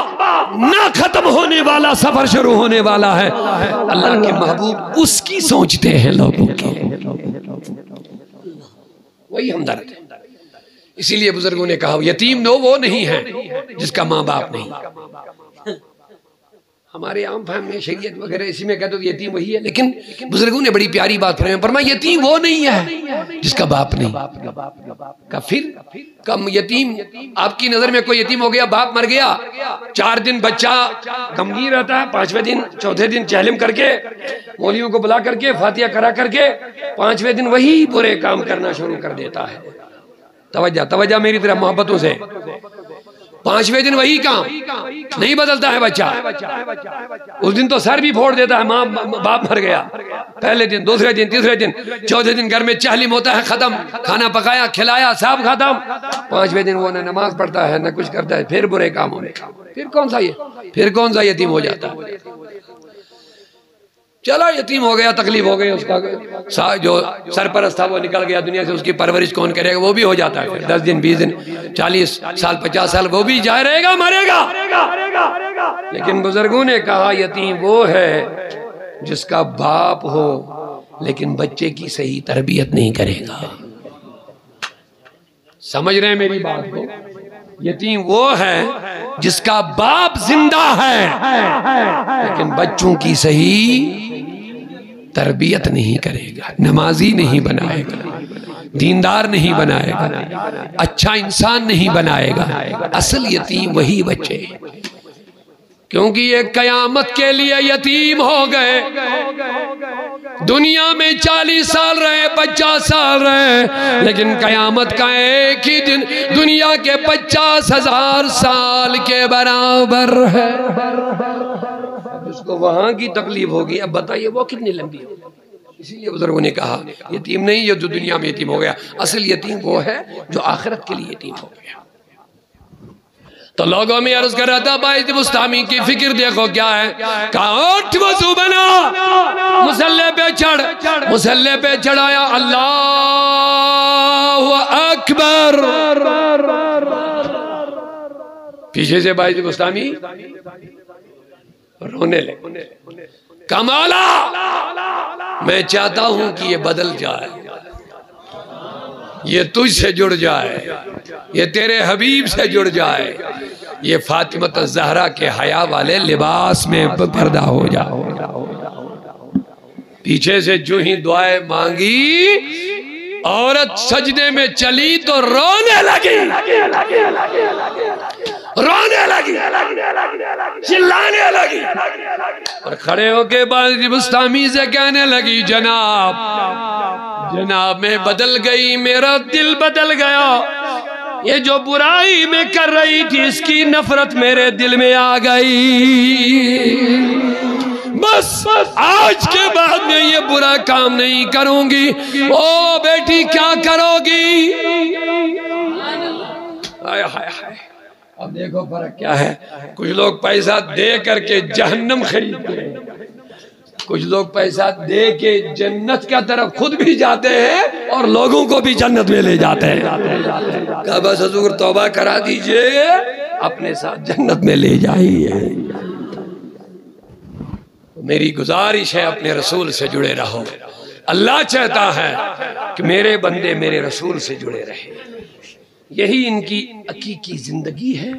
न खत्म होने वाला सफ़र शुरू होने वाला है। अल्लाह के महबूब उसकी सोचते हैं लोगों के। वही हमदर्द है। इसीलिए बुज़ुर्गों ने कहा, यतीम नो वो नहीं है जिसका माँ बाप नहीं। हमारे आम फहम में शरीयत वगैरह इसी में कहते यतीम वही है, लेकिन बुज़ुर्गों ने बड़ी प्यारी बात फरमाई फरमा यतीम वो नहीं है जिसका बाप नहीं। का फिर कम यतीम, आपकी नज़र में कोई यतीम हो गया, बाप मर गया, चार दिन बच्चा गमगीन रहता है, पाँचवें दिन, चौथे दिन चहलिम करके, मोलियों को बुला करके फातिया करा करके, पाँचवें दिन वही बुरे काम करना शुरू कर देता है। तवज्जा तवज्जा मेरी तरह मोहब्बतों से। पाँचवें दिन वही काम, नहीं बदलता है बच्चा। उस दिन तो सर भी फोड़ देता है, माँ बाप मर गया। पहले दिन, दूसरे दिन, तीसरे दिन, चौथे दिन घर में चहलिम होता है, खत्म। खाना पकाया, खिलाया, सब खत्म। पाँचवें दिन वो न नमाज़ पढ़ता है, ना कुछ करता है, फिर बुरे काम होने फिर कौन सा ये? फिर कौन सा यतीम हो जाता है? चला, यतीम हो गया, तकलीफ़ हो गई उसका जो सरपरस्त था, वो निकल गया दुनिया से, उसकी परवरिश कौन करेगा, वो भी हो जाता है दस दिन, बीस दिन, चालीस साल, पचास साल, वो भी जाए रहेगा, मरेगा। लेकिन बुज़ुर्गों ने कहा, यतीम वो है जिसका बाप हो, लेकिन बच्चे की सही तरबियत नहीं करेगा। समझ रहे हैं मेरी बात को? यतीम वो है जिसका बाप ज़िंदा है। लेकिन बच्चों की सही तरबियत नहीं करेगा, नमाजी नहीं बनाएगा, दीनदार नहीं बनाएगा अच्छा इंसान नहीं बनाएगा। असल यतीम वही बच्चे। क्योंकि ये कयामत के लिए यतीम हो गए। दुनिया में चालीस साल रहे, पचास साल रहे, लेकिन कयामत का एक ही दिन दुनिया के पचास हज़ार साल के बराबर है। उसको वहाँ की तकलीफ़ होगी। अब बताइए, वो कितनी लंबी होगी इसीलिए बुज़ुर्गों ने कहा, यतीम नहीं है जो दुनिया में यतीम हो गया, असल यतीम वो है जो आखिरत के लिए यतीम हो गया। तो लोगों में अर्ज़ कर रहा था, भाई मुस्तामी की फ़िक्र देखो क्या है। बना। मुसल्ले पे चढ़। मुसल्ले पे चढ़ाया, अल्लाह अकबर। पीछे से भाई मुस्तामी रोने लगे। कमाला, मैं चाहता हूँ कि ये बदल जाए। ये तुझ से जुड़ जाए। ये तेरे हबीब से जुड़ जाए। ये फातिमत जहरा के हया वाले लिबास में पर्दा हो जाओ पीछे से जो ही दुआएँ मांगी औरत सजने में चली तो रोने लगी। रोने लगी। चिल्लाने लगी। और खड़े होके बाद मुस्तामी से कहने लगी, जनाब जनाब, में बदल गई, मेरा दिल बदल गया। ये जो बुराई में कर रही थी, इसकी नफरत मेरे दिल में आ गई। बस, आज के बाद मैं ये बुरा काम नहीं करूँगी। ओ बेटी, क्या करोगी? हाय हाय हाय। अब देखो, फ़र्क क्या है? कुछ लोग पैसा दे करके जहन्नम खरीदते हैं कुछ लोग पैसा दे के जन्नत का तरफ़ खुद भी जाते हैं और लोगों को भी जन्नत में ले जाते हैं। बस हजूर, तौबा करा दीजिए, अपने साथ जन्नत में ले जाइए। मेरी गुजारिश है अपने रसूल से जुड़े रहो। अल्लाह चाहता है कि मेरे बंदे मेरे रसूल से जुड़े रहे। यही इनकी अकीकी ज़िंदगी है।